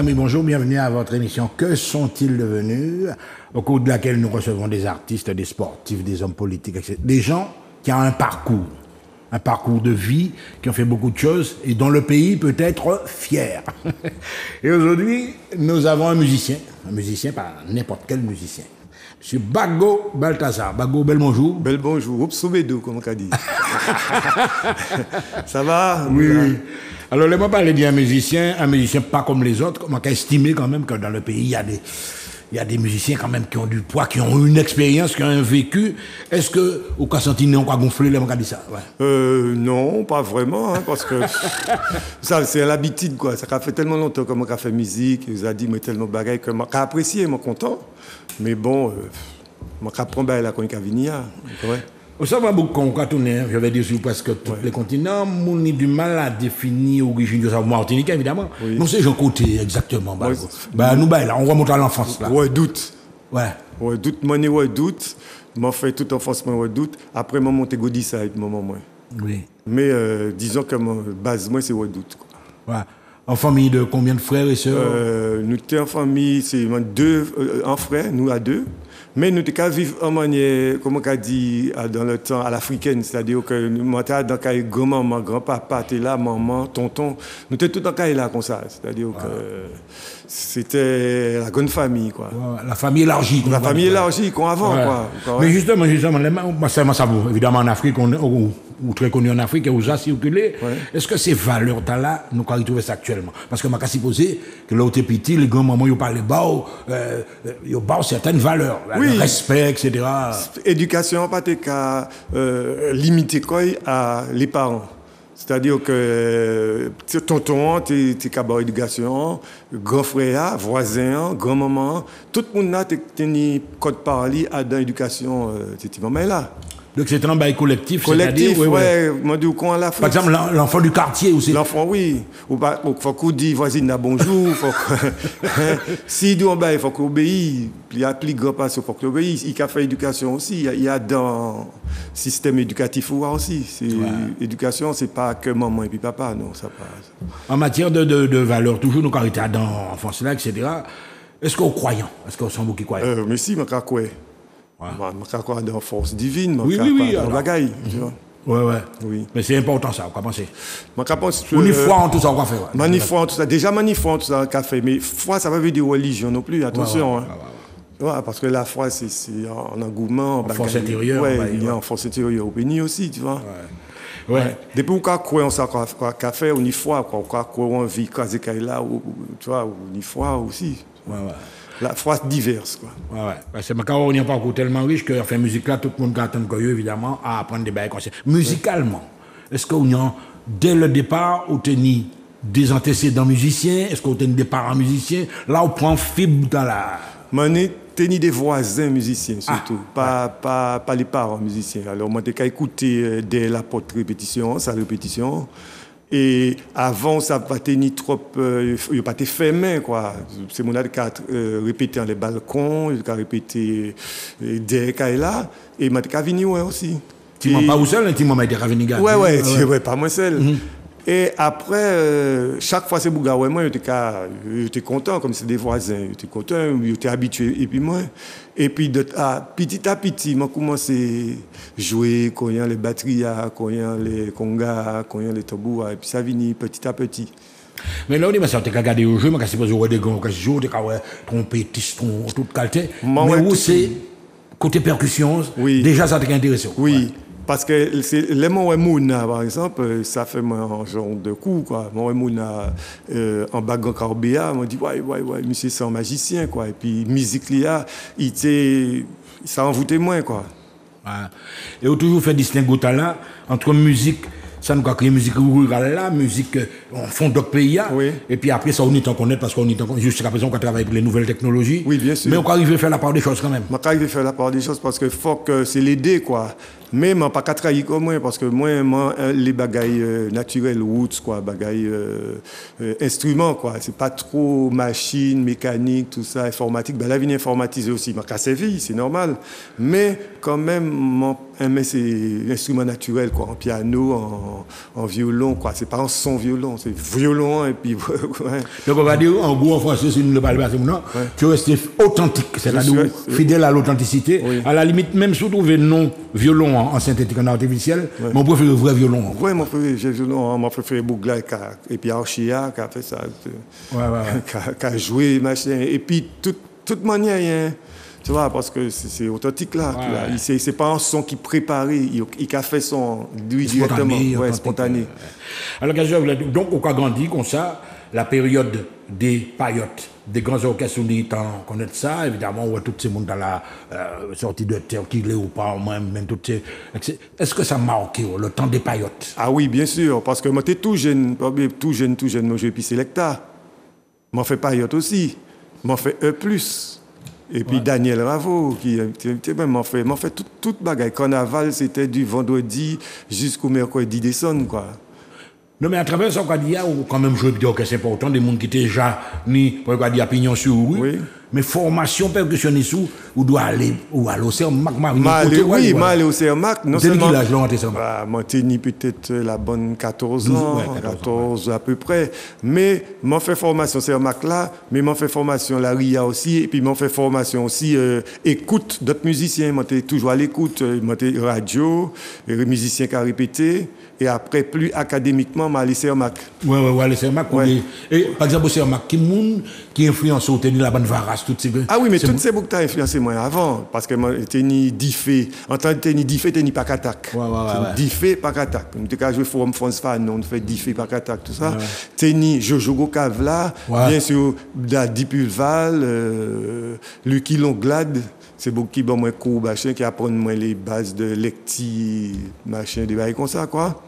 Amis, bonjour, bienvenue à votre émission Que sont-ils devenus au cours de laquelle nous recevons des artistes, des sportifs, des hommes politiques, etc. Des gens qui ont un parcours, un parcours de vie, qui ont fait beaucoup de choses et dont le pays peut être fier. Et aujourd'hui, nous avons un musicien, un musicien, pas n'importe quel musicien. Monsieur Bago Balthazar. Bago, bel bonjour. Bel bonjour. Oups, Soubedo, comme on dit. Ça va? Oui, oui. Alors, laisse-moi parler d'un musicien, un musicien pas comme les autres. On a estimé quand même que dans le pays, il y a des, il y a des musiciens quand même qui ont du poids, qui ont une expérience, qui ont un vécu. Est-ce que, au cas senti, on a gonflé, on a dit ça ouais. euh, Non, pas vraiment, hein, parce que ça, c'est l'habitude, quoi. Ça fait tellement longtemps que moi, fait musique, ils ont dit, mais tellement de bagailles que moi, apprécié, moi, content. Mais bon, euh, moi, j'apprends la qu'on a venir. Ouais. Ça va beaucoup quand on est, je vais dire sur presque tous les continents, on a du mal à définir l'origine de ça. Martinique, évidemment. Oui. Non, c'est Jean Côté, exactement. Bah, bah, nous, bah, là, on remonte à l'enfance. Là. Ouais, doute. Ouais. Ouais, doute, moi, ouais, doute. Moi, fait toute enfance, moi, ouais, doute. Après, moi, monté Godissa, moment, moi. Oui. Mais euh, disons que ma base, moi, c'est ouais, doute. Quoi. Ouais. En famille de combien de frères et sœurs? Euh, Nous sommes en famille, c'est deux, euh, un frère, nous à deux. Mais nous avons vivre en manière, comme on dit, dans le temps à l'africaine, c'est-à-dire que nous étions dans le grand-maman, grand-papa, là, maman, tonton. Nous étions tout dans là comme ça. C'est-à-dire que c'était la grande famille. Quoi. La famille élargie. La famille élargie qu'on avant. Quoi. Mais justement, justement, c'est ça, évidemment en Afrique, on, ou, ou, très connu en Afrique, et où a circulé. Est-ce que ces valeurs-là, nous retrouver ça actuellement? Parce que je me supposé que là où tu petit, les grands-mamans, ils parlaient bas, euh, ils parlent certaines valeurs. Oui. Le respect, etc. Éducation, pas qu'à euh, limiter quoi à les parents. C'est-à-dire que tonton, tu es éducation, grand frère, voisin, grand-maman, tout le monde a une code parler à dans l'éducation, euh, mais là. Donc c'est un bail collectif, Collectif, oui, ouais. Moi, du coin la Par exemple, l'enfant du quartier aussi. L'enfant, oui. Il faut qu'on dise voisine bonjour. faut si dit il faut qu'on obéisse. Il y a plus grand pas, il faut qu'on obéisse. Il y a fait éducation aussi. Il y a dans le système éducatif aussi. L'éducation, ce n'est pas que maman et puis papa, non, ça passe. En matière de, de, de valeurs, toujours nous, quand on dans l'enfance là, etc., est-ce qu'on croyant? Est-ce qu'on sent beaucoup qui croyant Mais si, je crois. Je crois dans la force divine, oui, oui, oui, dans la bagaille. Oui, oui. oui. Mais c'est important ça, on penser. Je pense que. On y foi en tout ça, on va faire. Ouais. foi en tout ça. Déjà, on en tout ça, qu'on fait. Mais foi, ça va veut dire religion non plus, attention. Ouais, ouais, hein. parce que la foi, c'est en engouement. En force intérieure. Oui, il y a en force intérieure au béni aussi, tu vois. Ouais. Depuis qu'on croit en ça qu'on fait, on y foi, quoi. On croit en vie, là, tu vois, on y foi aussi. Ouais, ouais la foi diverse. Quoi. Ouais, ouais. Parce que on n'est pas encore tellement riche que, enfin, musique là, tout le monde attend que évidemment, à apprendre des bails comme ça. Musicalement, est-ce qu'on a, dès le départ, obtenu des antécédents musiciens? Est-ce qu'on a des parents musiciens? Là, on prend fibre dans la. Mané, tenu des voisins musiciens surtout, pas, pas, pas les parents musiciens. Alors, moi, j'ai écouté euh, dès la porte répétition, sa répétition. Et avant, ça n'a pas été ni trop, euh, il n'a pas été fermé, quoi. C'est mon qui a euh, répété dans les balcons, il a répété euh, des cas là, et m'a venu ouais, aussi. Tu m'as pas où seul, tu m'as été venu Ouais, ouais, ouais, pas moi seul. Mm-hmm. Et après, euh, chaque fois, c'est Bouga, ouais, moi, j'étais content, comme c'est des voisins, j'étais content, j'étais habitué. Et puis moi, et puis de, ah, petit à petit, j'ai commencé à jouer, a les batteries, les congas, les tambours, et puis ça vient petit à petit. Mais là, on dit, tu as regardé au jeu, tu as supposé des grands jours, tu as trompettiste, toute qualité. Mais où c'est, côté percussion, déjà ça t'a intéressé. Oui. Parce que les mouna, par exemple, ça fait un genre de coup, quoi. Mouna, euh, en bagan carbéa, m'a dit, ouais, ouais, ouais, monsieur, c'est un magicien, quoi. Et puis, musique, il était, ça en voûtait moins, quoi. Et on toujours fait distinguo là entre musique ça nous a créé musique rurale là, musique en fond de pays. Oui. Et puis après, ça, on est en connaître parce qu'on est en jusqu'à présent, on travaille avec les nouvelles technologies. Oui, bien sûr. Mais on arrive à faire la part des choses quand même. On arrive à faire la part des choses parce que faut que c'est l'aider, quoi. Mais je pas qu'à travailler comme moi, parce que moi, moi les bagailles euh, naturelles, roots, quoi, bagailles euh, euh, instruments, quoi. C'est pas trop machine, mécanique, tout ça, informatique. Ben, la vie informatisée aussi, je c'est normal. Mais quand même, mais c'est l'instrument naturel, quoi, en piano, en, en violon, quoi. C'est pas un son violon, c'est violon et puis. ouais. Donc on va dire, en gros, en français, si nous ne parlons pas non, tu restes authentique, c'est-à-dire fidèle à l'authenticité. À la limite, même si vous trouvez non violon en, en synthétique, en artificiel, ouais. mon préféré le vrai violon. Oui, mon préféré violon, mon préféré Bougla et puis Archia qui a fait ça, ouais, ouais, ouais. qui, a, qui a joué, machin. Et puis, toute, toute manière, il y a tu vois, parce que c'est authentique là. Ouais. C'est pas un son qui préparé, il, il a fait son lui directement, ouais, spontané. Alors, donc, on a grandi comme ça, la période des paillotes, des grands orchestres on connaît ça, évidemment, on voit tous ces mondes dans la euh, sortie de terre, qui l'est ou pas, même, même toutes ces. Est-ce que ça marque le temps des paillotes? Ah oui, bien sûr, parce que moi, j'étais tout jeune, tout jeune, tout jeune, moi, j'ai puis Selecta. M'en fait paillote aussi, m'en fait E. Et puis ouais. Daniel Ravo, qui m'a fait, m'a fait toute, toute bagaille. Carnaval, c'était du vendredi jusqu'au mercredi décembre, quoi. Non, mais à travers ça, il y a quand même joué que c'est important, des gens qui étaient déjà ni, pour dire, pignon sur rue. Oui. Mais formation percussionniste, où doit aller, ou aller au CERMAC, Oui, oui, aller au CERMAC, non seulement. quel âge, bah, Moi, peut-être la bonne 14 ans, 12, ouais, 14, 14 à peu près. Mais, m'en fait formation CERMAC là, mais m'en fait formation la RIA aussi, et puis m'en fait formation aussi, euh, écoute d'autres musiciens, m'en toujours à l'écoute, euh, m'en radio, les musiciens qui a répété et après, plus académiquement, m'a laissé Mac. Oui, oui, oui, Mac. Ouais. Et par exemple, c'est Mac qui moun qui influence au tenir la bande varas, toutes ces Ah oui, mais toutes ces boucles t'ont influencé moi avant, parce que moi, j'étais ni diffé. En tant que ni diffé, pas katac. Ouais, ouais, ouais. Diffé, pas katac. On était qu'à jouer Forum France Fan, on fait diffé, pas katac, tout ça. Ni Jojo Kavla, ouais. bien sûr, Dadi Pulval, euh, Lucky Longlade c'est beaucoup qui bon moi cours machin qui apprennent moi les bases de lecti machin des bails comme ça quoi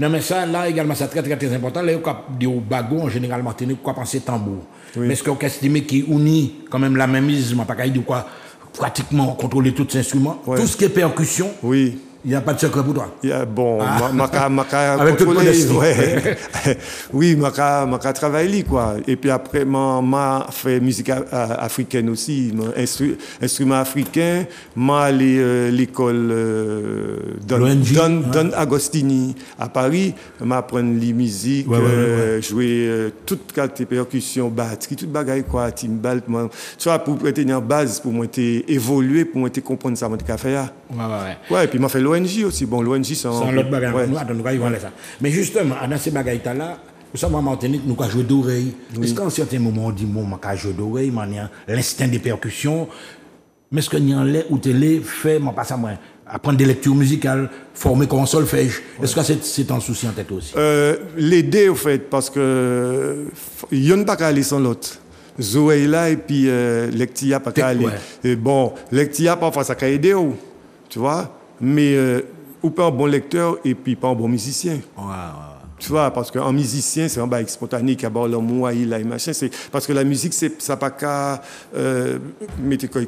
non mais ça là également c'est très très très important là on dit au bagot en général Martinique quoi penser tambour? Oui. mais est-ce qu'on estime qui unit quand même la même mise pas dire quoi pratiquement contrôler tous ces instruments ouais. tout ce qui est percussion oui il n'y a pas de secret pour toi yeah, Bon, ah. ma, ma, Avec toute ouais. Oui, ma, ma travaillé, quoi. Et puis après, ma, fait musique africaine aussi, instru, instrument africain. Ma allé euh, l'école euh, Don, Don, Don, Agostini à Paris. Ma apprendre les musiques, ouais, euh, jouer euh, toute qualité percussion, batterie, toute bagaille, quoi, timbal. Tu vois, pour en base, pour moi, évoluer, pour moi, comprendre ça, moi, fait. Ouais, ouais, ouais. Et puis m'a fait l'ONG aussi. Bon, l'ONG, c'est un. l'autre bagage. Ouais. Nous, nous, ouais. ça. Mais justement, dans ces bagailles-là, nous sommes en Martinique, nous avons joué d'oreille. Oui. Est-ce qu'à un certain moment, on dit, bon, on a joué d'oreille, l'instinct des percussions. Mais est-ce que nous avons ou télé fait, moi, pas ça, moi, apprendre des lectures musicales, former solfège. Ouais. Est-ce que c'est un souci en tête aussi? Euh, L'aider, au fait, parce que il n'y a pas qu'à aller sans l'autre. Zoé là et puis euh, Lectia pas qu'à aller. Ouais. Et bon, Lectia parfois ça peut aider tu vois? Mais euh, ou pas un bon lecteur et puis pas un bon musicien. Tu vois, parce qu'un musicien, c'est un bail spontané qui a le moi, il a machin. C'est parce que la musique, c'est ça pas qu'à euh,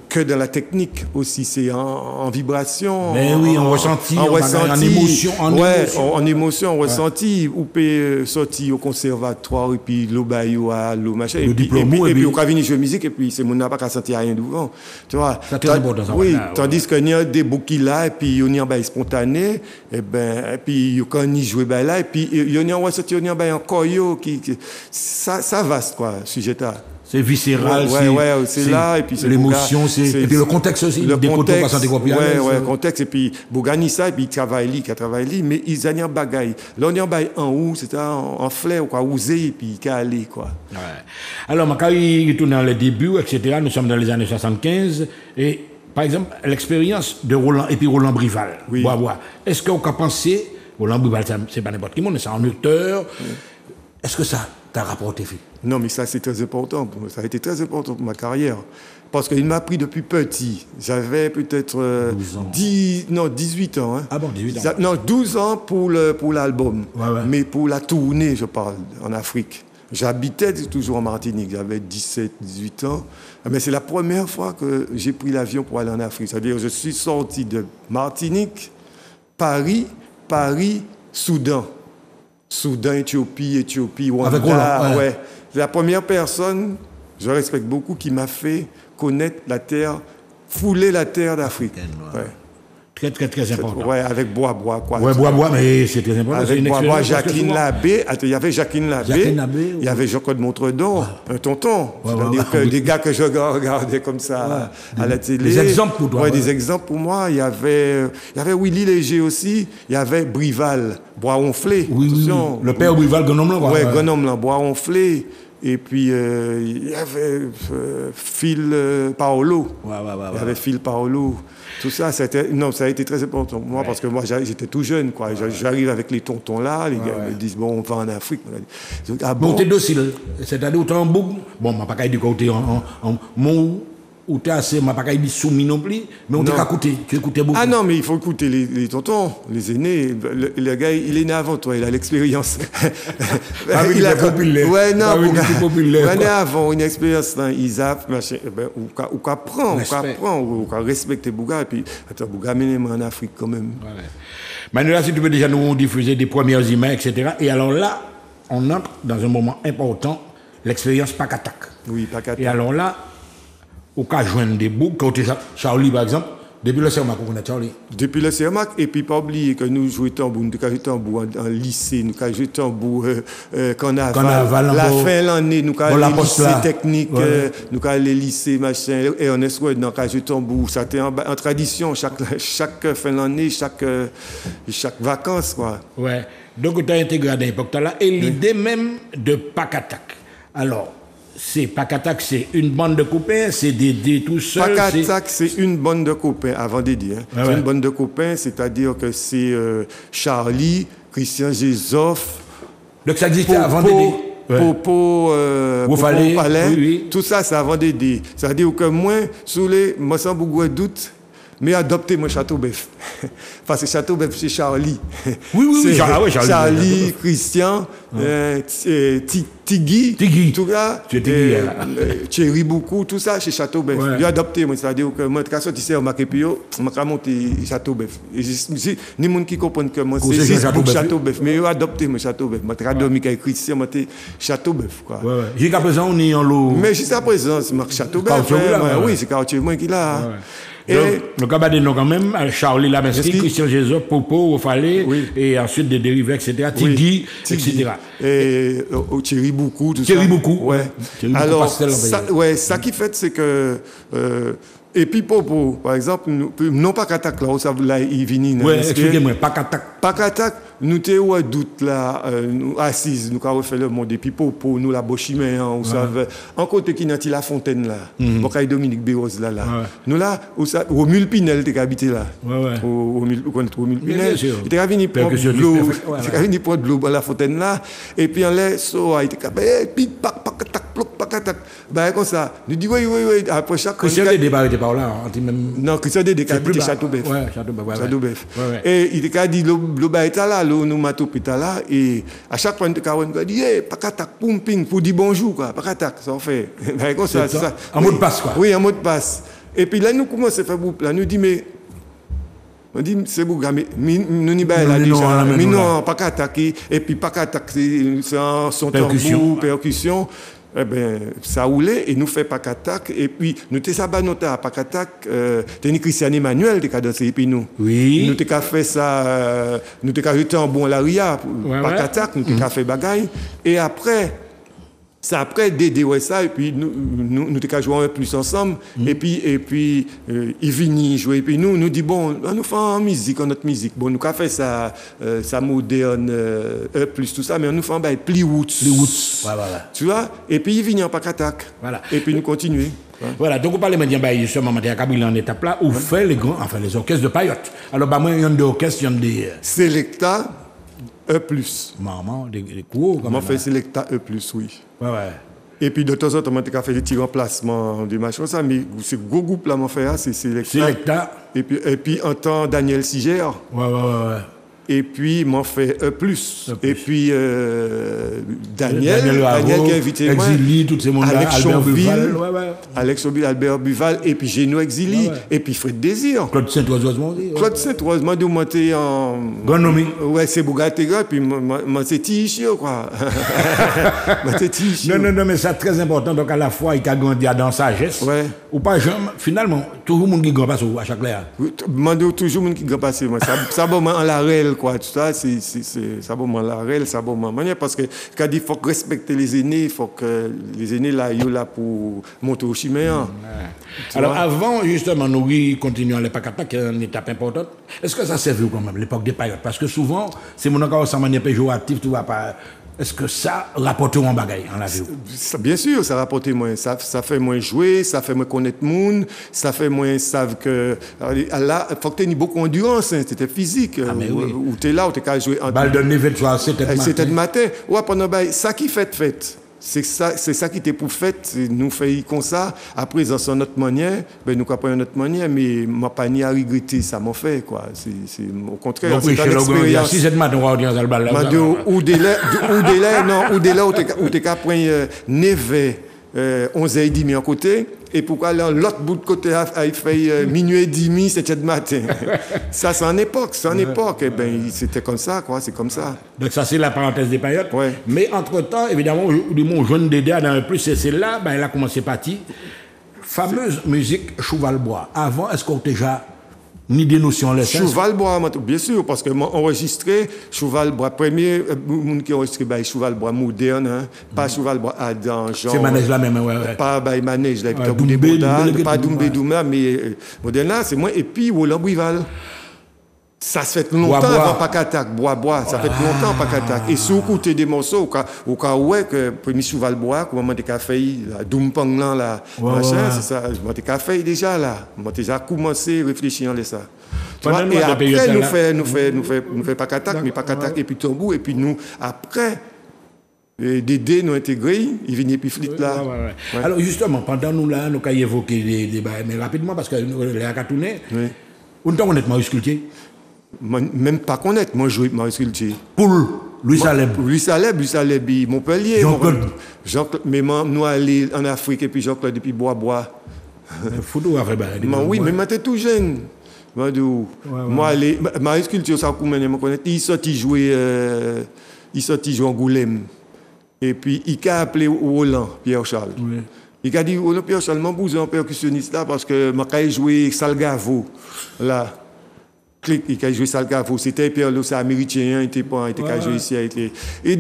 que dans la technique aussi, c'est en, en, vibration. Mais en, oui, en ressenti, en, en, ressenti, en émotion, en ouais, émotion. En, émotion, en ouais. ressenti. Ou peut sortir au conservatoire et puis l'eau à l'eau machin. Le et puis, et puis, et puis, on venir jouer musique et puis c'est mon n'a pas qu'à sentir rien devant. Tu vois. C'est très important ça. Oui, tandis qu'il y a des bouquets là et puis il y a un bail spontané et ben et puis quand on y joue ben là et puis il y a un sortir ben encore yo qui, qui ça ça vaste quoi sujet là c'est viscéral ouais ouais, ouais c'est là et puis l'émotion c'est et puis le contexte aussi le des contexte ouais ouais contexte et puis Bougani ça et puis travaille li qui travaille mais ils ont un bagaille là on y en haut c'était en, fleur quoi oser et puis aller quoi. Ouais. Alors quand il tourne dans les débuts etc nous sommes dans les années 75 et par exemple l'expérience de Roland et puis Roland Brival. Oui. Est-ce qu'on peut penser Roland Brival, c'est pas n'importe qui monde, c'est un auteur. Est-ce que ça t'a rapporté Non, mais ça, c'est très important. Pour moi. Ça a été très important pour ma carrière. Parce qu'il m'a pris depuis petit. J'avais peut-être euh, 10, non, 18 ans. Hein. Ah bon, 18 ans Ça, Non, 12 ans pour l'album. Pour ouais, ouais. Mais pour la tournée, je parle, en Afrique. J'habitais toujours en Martinique, j'avais 17, 18 ans. Mais c'est la première fois que j'ai pris l'avion pour aller en Afrique. C'est-à-dire je suis sorti de Martinique, Paris, Paris, Soudan. Soudan, Éthiopie, Éthiopie, Rwanda. Avec Roland, ouais. ouais. C'est la première personne, je respecte beaucoup, qui m'a fait connaître la terre, fouler la terre d'Afrique. Ouais. Très, très, très important. Ouais, avec Bois Bois, quoi. Ouais, Bois Bois, mais c'est très important. Avec une Bois Bois, expérience parce que Jacqueline Labbé. Attends, il y avait Jacqueline Labbé. Jacqueline Labbé, Il y avait Jean-Claude Montredon, un tonton. Ouais, ouais, des gars que je regardais comme ça à la télé. des exemples pour toi, Ouais, ouais. des exemples pour moi. Il y avait, il y avait Willy Léger aussi. Il y avait Brival, Bois Ronflé. Oui, oui, oui. Le père Brival Gonom, là, quoi. Ouais, Et puis, euh, il y avait euh, Phil euh, Paolo. Ouais, ouais, ouais, Il y avait Phil Paolo. Tout ça, c'était, non, ça a été très important pour moi parce que moi, j'étais tout jeune. Quoi. J'a- J'arrive avec les tontons là, les gars me disent, bon, on va en Afrique. Ah Bon, bon t'es docile. C'est-à-dire, es en boucle. Bon, dire que tu es en, en, en mon ou tu es assez, vais pas dire soumis non plus, mais on t'a écouter. Tu écoutes beaucoup. Ah non, mais il faut écouter les, les tontons, les aînés. Le, le gars, il est né avant toi, il a l'expérience. Ah oui, il est populaire. Ouais, non, Ah il est populaire, Ouais, né avant, une expérience dans ISAP, machin, eh ben, ou qu'à- ou prendre, ou qu'à prendre, ou qu'à respecter Bouga. Et puis, attends, Bouga, menez-moi en Afrique quand même. Ouais. Manuela, si tu peux déjà nous diffuser des premières images, etc. Et alors là, on entre dans un moment important, l'expérience Pakatak. Oui, qu'à Et alors là, au cas joindre des boucles, côté Cha- Charlie par exemple, depuis le serment qu'on connaît Charlie. Depuis le CERMAC, et puis pas oublier que nous jouons tambour, nous joué tambour en, lycée, nous joué tambour euh, euh, carnaval, Carnaval, la fin de l'année, nous là. techniques, Ouais. euh, nous avons les lycées, machin, et on est soit nous joué tambour, ça était en, en tradition, chaque, chaque fin de l'année, chaque, euh, chaque vacances, quoi. Ouais. Donc tu as intégré à l'époque là. Et l'idée même de Pakatak. Alors, c'est Pakatak, c'est une bande de copains, c'est Dédé tout seul. c'est- Pakatak, c'est une bande de copains, avant d'aider. Hein. Ah c'est une bande de copains, c'est-à-dire que c'est euh, Charlie, Christian Gézoff, Donc ça existait Popo, avant Dédé. Ouais. Popo, euh, Popo Palais, oui, oui. tout ça, c'est avant d'aider. C'est-à-dire que moi, sous les, moi, sans beaucoup de doute, mais adopter mon Château-Bœuf. Parce que Château-Bœuf, c'est Charlie. Oui, oui, oui, ah ouais, Charlie. Charlie, Christian, Ti- euh, Ti- Tigui, Tigui. tout ça, Tu es hein. euh, Thierry beaucoup, tout ça, chez Château-Bœuf. Ouais. J'ai adopté, moi, c'est-à-dire que moi, quand je suis sorti, puis je suis monté Château-Bœuf. Et je- je- Ni monde qui comprend que moi, c'est. Château-Bœuf. Mais j'ai adopté mon Château-Bœuf. Je suis adopté avec Christian, moi, quoi. Ouais, ouais. Jusqu'à présent, on est en l'eau. Mais jusqu'à présent, c'est là, moi, ouais. Oui, c'est quartier moi qui l'a. Et le cabaret quand même, euh, Charlie Lameski, Christian Jésus, Popo, Ofalé, et ensuite des dérivés, etc. Tigui, etc. Et euh, au Thierry beaucoup, tout Thierry ça. Beaucoup. Ouais. Thierry Alors, Pastel, on va ça, ouais, ça qui fait, c'est que. Et puis Popo, par exemple, nous- non pas qu'attaque là, ça là, il vient. Ouais, expliquez-moi, pas qu'attaque. Pas qu'attaque, nous t'es au doute là, euh, nous assises, nous avons fait le monde, et puis Popo, nous la Bochimé, hein, vous savez. En côté qui n'a la fontaine là, bon, quand Dominique Béros là, là. Ouais. Nous là, où ça, au Mulpinel, t'es habité là. Ouais, ouais. Était venu prendre de l'eau, était venu prendre de l'eau dans la fontaine là, et puis on l'a, so, il était capable, eh, puis, pac, pac, tac, ploc, pac, tac. Ben, comme ça. Nous dit, oui, oui, oui, après chaque. Chronique- Dédé, était même. non, Christian Dédé qui C'est plus. Ouais, ouais, ouais. Ouais. Et il a dit, le est là, le nous mato est là, et à chaque fois, il a dit, eh, pakatak, poum, ping, pour dire bonjour, quoi, pakatak, ça en fait. Ben, ça. En mot de passe, quoi. Oui, en mot de passe. Et puis là, nous commençons à faire boucle, là, nous dit, mais, on dit, c'est Bouga, mais nous n'y pas là déjà. Mais non, pas qu'attaquer. Et puis pas qu'attaquer, c'est son Percussion. tambour, percussion. Eh ben, ça roulait et nous fait pas qu'attaque. Et puis, nous t'es ça nota à pas qu'attaque. Euh, t'es ni Christian Emmanuel, t'es qu'à danser, et puis nous. Oui. Nous t'es qu'à fait ça, euh, nous t'es qu'à jeter en bon la ria, Ouais, pas ouais. qu'attaque, nous t'es qu'à fait bagaille. Et après, c'est après ouais ça et puis nous nous nous un plus ensemble. Et puis et puis euh, il vient jouer. Et puis nous nous dit bon on nous fait en musique en notre musique. Bon nous qu'a fait ça euh, ça moderne euh, plus tout ça mais on nous fait un bail pli roots. Les. Ouais, voilà. tu vois? Et puis il vient en attaque Voilà. et puis nous continuer Voilà, donc on parle maintenant, bah, justement, maintenant, Kabila en étape là, où fait les grands, enfin, les orchestres de paillotes. Alors, bah, moi, il y a des orchestres, il y a des, euh, Selecta E plus maman, des, des cours, comment comment fait Selecta E plus oui Ouais, ouais. et puis de temps en temps on t'a fait des petits remplacements du machin ça mais c'est gros groupe là mon fait c'est Selecta. et puis et puis en temps Daniel Siger Ouais, ouais, ouais, ouais. Et puis, m'en fait un plus. Et puis, euh, Daniel, Daniel qui a invité moi. Exili, tous ces mondes-là, Alex Albert Buval, ouais, ouais. Alex Chonville, Albert Buval, et puis Géno Exili, Ouais, et puis Fred Désir. Claude Saint-Oiseau, dit. Claude Saint-Oise m'a demandé en. Grand nommé. Ouais, c'est Bougatega, puis moi, c'est Tichio, quoi. Non, non, non, mais c'est très important. Donc, à la fois, il a grandi dans sa geste. Ouais. Ou pas, finalement, tout le monde qui grandit à chaque l'air. Demandez toujours monde qui passer moi ça ça bon en la règle quoi tout ça c'est c'est c'est ça bon la règle ça bon manière parce que quand il faut respecter les aînés il faut que les aînés là ils là pour monter au chemin hein. Tu Alors, vois? avant, justement, nous oui, continuons à l'époque qui est une étape importante. Est-ce que ça servi quand même, l'époque des périodes Parce que souvent, c'est mon encore sans manière péjorative, tu vois pas. Est-ce que ça rapporte en bagaille en la vie bien sûr, ça rapporte moins. Ça, ça fait moins jouer, ça fait moins connaître le monde, ça fait moins savent que. Là, il faut que tu aies beaucoup d'endurance, hein, c'était physique. Ah, mais où, oui. où tu es là, où tu es qu'à jouer en Balle de neve, tu vois, c'était Eh, C'était le matin. Ouais, pendant ben, ça qui fait fête. C'est ça, c'est ça qui était pour. C'est Nous fait comme ça. Après, dans son notre manière, ben nous comprenons notre manière, mais ma pas ni à regretter ça m'a fait quoi. C'est, c'est au contraire, Donc, oui, c'est chez une expérience. si on va audience à le bal là. Ma ça de va. ou de- ou là, non, ou là où t'es qu'à prendre euh, euh, 11 et demi en côté et pourquoi là l'autre bout de côté a, a fait euh, minuit et demi c'était de matin. ça c'est en époque, c'est en époque. Eh ben c'était comme ça quoi, c'est comme ça. Donc ça, c'est la parenthèse des périodes. Ouais. Mais entre-temps, évidemment, du mon jeune Dédé, dans un plus, c'est c'est là, ben, il a commencé parti. Fameuse musique Chouval-Bois. Avant, est-ce qu'on déjà ni des notions là Cheval-Bois, moi, bien sûr, parce que moi, enregistré, Cheval-Bois, premier, euh, monde qui enregistré, bah, Cheval-Bois moderne, hein, pas Cheval-Bois Adam, genre. C'est manège là même, ouais, ouais. Pas bah, manège, là, Ouais, Doumbé, Doumbé, pas Doumbé, Doumbé Douma, mais euh, moderne là, c'est moi, et puis Roland Brival. Ça se fait longtemps Bois, avant Pakatak, bois bois, ça fait longtemps Pakatak. Et si vous écoutez des morceaux, au cas, au cas où est que premier cheval bois, comment t'es café, la Dumpang là, Ouais, machin, ouais. c'est ça, moi t'es café déjà là, moi déjà commencé à réfléchir à ça. Tu vois, et après, nous fait, nous fait, nous fait, nous fait mais Pakatak et puis tambour, et puis nous, après, euh, Dédé nous intégrés, il venait puis flit là. Ouais, ouais, ouais. Alors justement, pendant nous là, nous avons évoqué des débats, mais rapidement, parce que les Akatounais, Oui. on t'a honnêtement Moi, Même pas connaître, moi joué Maurice Cultier. Poul, Louis Saleb. Louis Saleb, Louis Saleb, Montpellier. Jean-Claude. Jean-Claude, mais moi, nous allés en Afrique et puis Jean-Claude depuis Bois Bois. Foutou a fait bah, oui, mais moi, j'étais tout jeune. Moi, Moi, aller, Maurice Culture, ça, je me connais. Il sorti jouer, euh, il sorti jouer en Goulême. Et puis, il a appelé Roland, Pierre Charles. Oui. Il a dit, Roland Pierre Charles, mon bousin percussionniste là, parce que je joué Salgavo, là. Il a joué Salgavo. C'était Pierre Lo, c'est américain, il était pas, il était jouer ici. il était- Et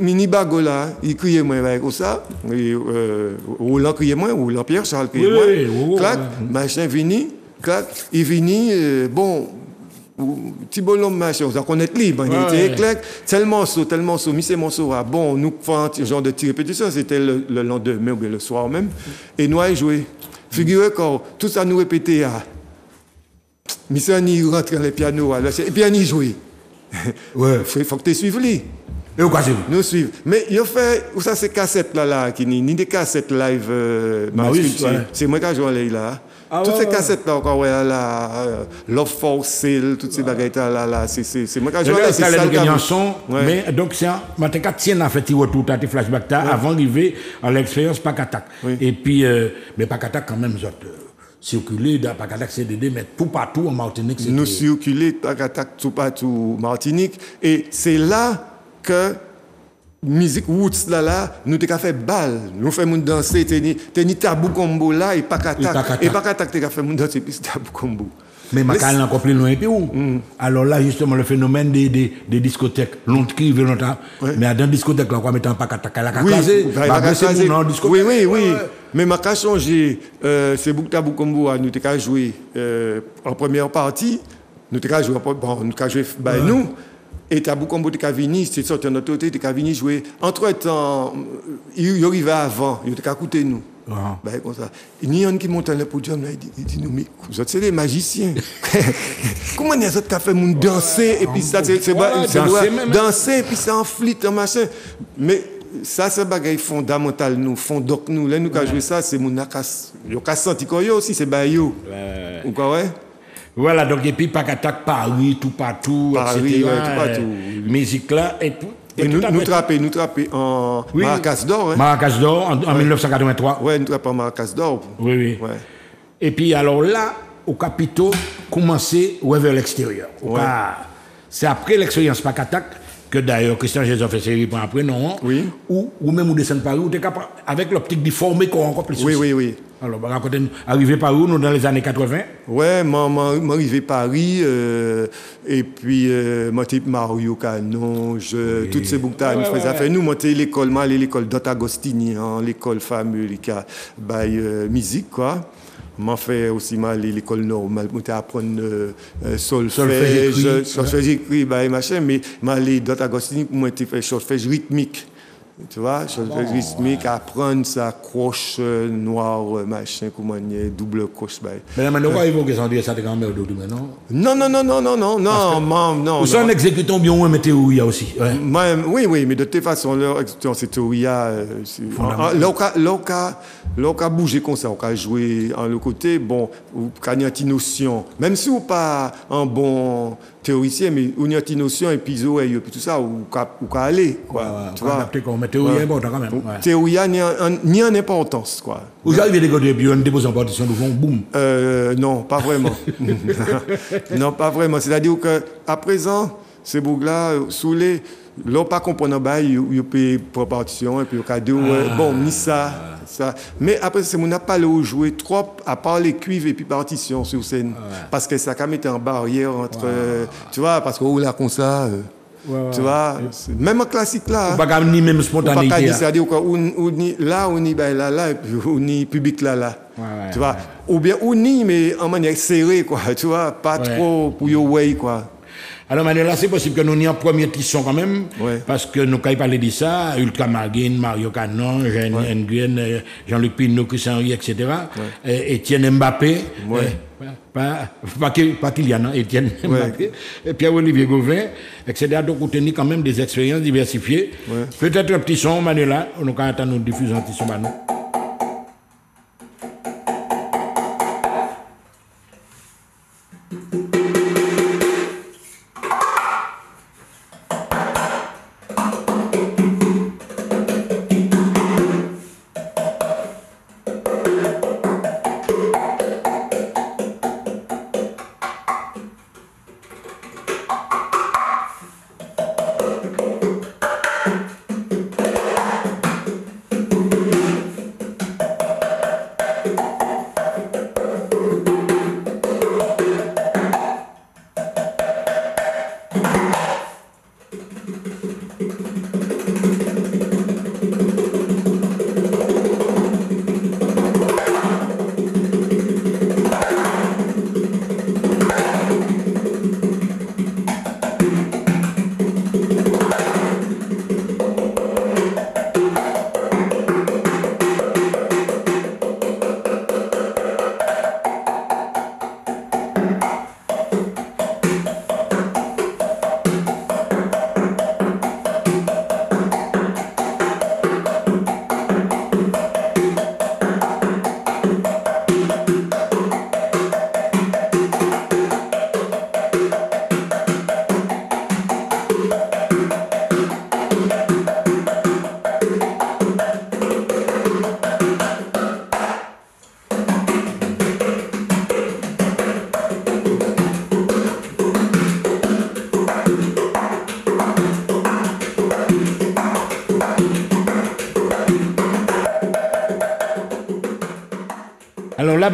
mini bago là, il criait moins avec ça. Euh, Roland criait moins, Roland Pierre Charles criait oui, Clac, machin vini, clac, il vini, euh, bon, petit bonhomme machin, on est libre, il était ouais. clac, tel morceau, tel morceau, mais ces morceaux, ah, bon, nous faisons un genre de petite répétition, c'était le, le lendemain ou bien le soir même, et nous avons joué. Figurez que tout ça nous répétait, ah, mais ça, ni rentre dans le piano, alors, c'est- et puis on y jouait. Ouais. Il faut que tu suives lui. Et où Nous suivons. Mais il fait, où ça c'est cassette là, là, qui ni, ni des cassettes live, euh, Maurice, Culture. ouais. C'est moi qui ai joué là. Ah, toutes ouais, ces cassettes là, encore, ouais, là, euh, Love for Sale, toutes ces bagailles là, là, c'est, c'est, c'est moi qui ai joué là, là, c'est c'est ça, sont, Ouais. mais donc c'est un, Mateka tient à fait retour à tes flashbacks là, avant d'arriver à l'expérience Pakatak. Oui. Et puis, euh, mais Pakatak quand même, autres, circulé, dans Pakatak CDD, mais tout partout en Martinique, Nous circuler, tac, tout partout, Martinique. Et c'est là que musique roots là là nous qu'à faire balle nous faisons danser t'es ni t'es ni tabou combo là et pas Et pas katak katak. et pas katak t'es qu'à faire mon danser puis tabou combo Mais Macal encore plus loin et puis où Alors là, justement, le phénomène des, des, des discothèques, longtemps qui veut longtemps, mais dans discothèque, là, on va mettre un Pakatak, elle a qu'à Oui, classer, bah, il a qu'à agresser classer. mon nom en discothèque. oui, oui, oui. Ouais, ouais. Mais ma changé, euh, c'est beaucoup tabou combo, nous qu'à jouer euh, en première partie, nous jouer, en- bon, nous qu'à jouer, bah, nous, et tabou combo t'es qu'à venir, c'est sorti de notre côté, t'es qu'à venir jouer. Entre temps, il il arrivait avant, il qu'à écouter nous. Ah. Ben, comme ça. Il y a un qui monte le podium, là, il dit, il dit nous, mais vous c'est des magiciens. Comment les autres qui fait mon danser, et puis ça, c'est Ouais, pas- c'est danser ouais, même. danser, et puis c'est en flit, en machin. Mais ça, c'est bagaille fondamental, nous, fondant nous. Là, nous, quand jouer ça, c'est mon akas. Yo, qu'à senti quoi, yo aussi, c'est bah yo. Ou quoi, ouais? Voilà, donc, et puis, Pakatak, Paris, tout partout, Paris, etc. ouais, tout partout. euh, Musique là, et tout. Et nous, nous trapper, nous trapper en Oui. Maracas d'or. Hein? Maracas d'or, en, en 1983. Ouais, nous trapper en Maracas d'or. Oui, oui. Ouais. Et puis, alors là, au Capitole, commencer ouais, vers l'extérieur. Ouais. C'est après l'expérience Pakatak que d'ailleurs Christian Jésus fait série pour après, non? Oui. Ou, ou même ou descendre Paris, ou t'es capable, avec l'optique de former qu'on encore plus. Oui, oui, oui. Alors, bah, racontez-nous, arrivé par où, nous, dans les années 80 Ouais, moi, moi, moi, arrivé à Paris, euh, et puis, euh, moi, Mario Canon, je, toutes ces boucles là, nous faisaient affaire. Nous, moi, l'école, moi, l'école d'Otagostini, hein, l'école fameuse, qui a, bah, euh, musique, quoi. M'en fait aussi mal l'école normale, m'en apprendre euh, euh, solfège, solfège écrit, bah, machin, mais m'en allé dans Agostini pour m'en faire solfège rythmique. Tu vois, rythmique, apprendre ça, croche euh, noire, euh, machin, comment double croche. Mais là, maintenant, quand ils vont sont dit ça, t'es grand-mère ou d'autres, non? Non, non, non, non, non, non, non, non. Ou ça, en exécutant bien, ou un météo, il y a aussi. Ouais. Oui, oui, mais de toute façon, leur exécution, c'est théoria. euh, Là, on a- on on a bougé comme ça, on a joué en le côté, bon, ou quand il y a une notion, même si on pas un bon théoricien, mais on y a une notion, et puis, tout ça, ou on aller, quoi. Ouais, tu vois. il y a important quand même. ouais. Théoria, ni en ni en importance, quoi. Vous arrivez des côtés, puis on dépose en partition, nous boum. Euh, non, pas vraiment. non, pas vraiment. C'est-à-dire que à présent, ces bougs-là, sous les, l'on pas comprendre bah, ils paient pour partition et puis au cadeau, ouais, bon, ni ça, ça. Mais après, c'est mon pas le jouer trop, à part les cuivres et puis partition sur scène, parce que ça a quand même été en barrière entre, euh, tu vois, parce que là comme ça, euh, tu vois, même en classique là. Pas ni même spontanéité. hein. c'est-à-dire là, ou ni ben là, là, et puis ou ni public là, là. Tu vois, ou bien ou ni, mais en manière serrée, quoi, tu vois, pas trop pour your way, quoi. Alors maintenant, là, c'est possible que nous ayons un premier tisson quand même, Ouais. parce que nous, quand il parlait de ça, Ultramarine, Mario Canon, Jean Nguyen, euh, Jean-Luc Pinot, Christian Henry, etc., euh, Étienne Mbappé, Ouais. euh, pas, pas, qu'il- pas Kylian, hein, Étienne Mbappé, et Pierre-Olivier Gauvin, etc. Donc, on tenait quand même des expériences diversifiées. Peut-être un petit son, Manuela, nous, quand attend nous diffuser un petit son, bah,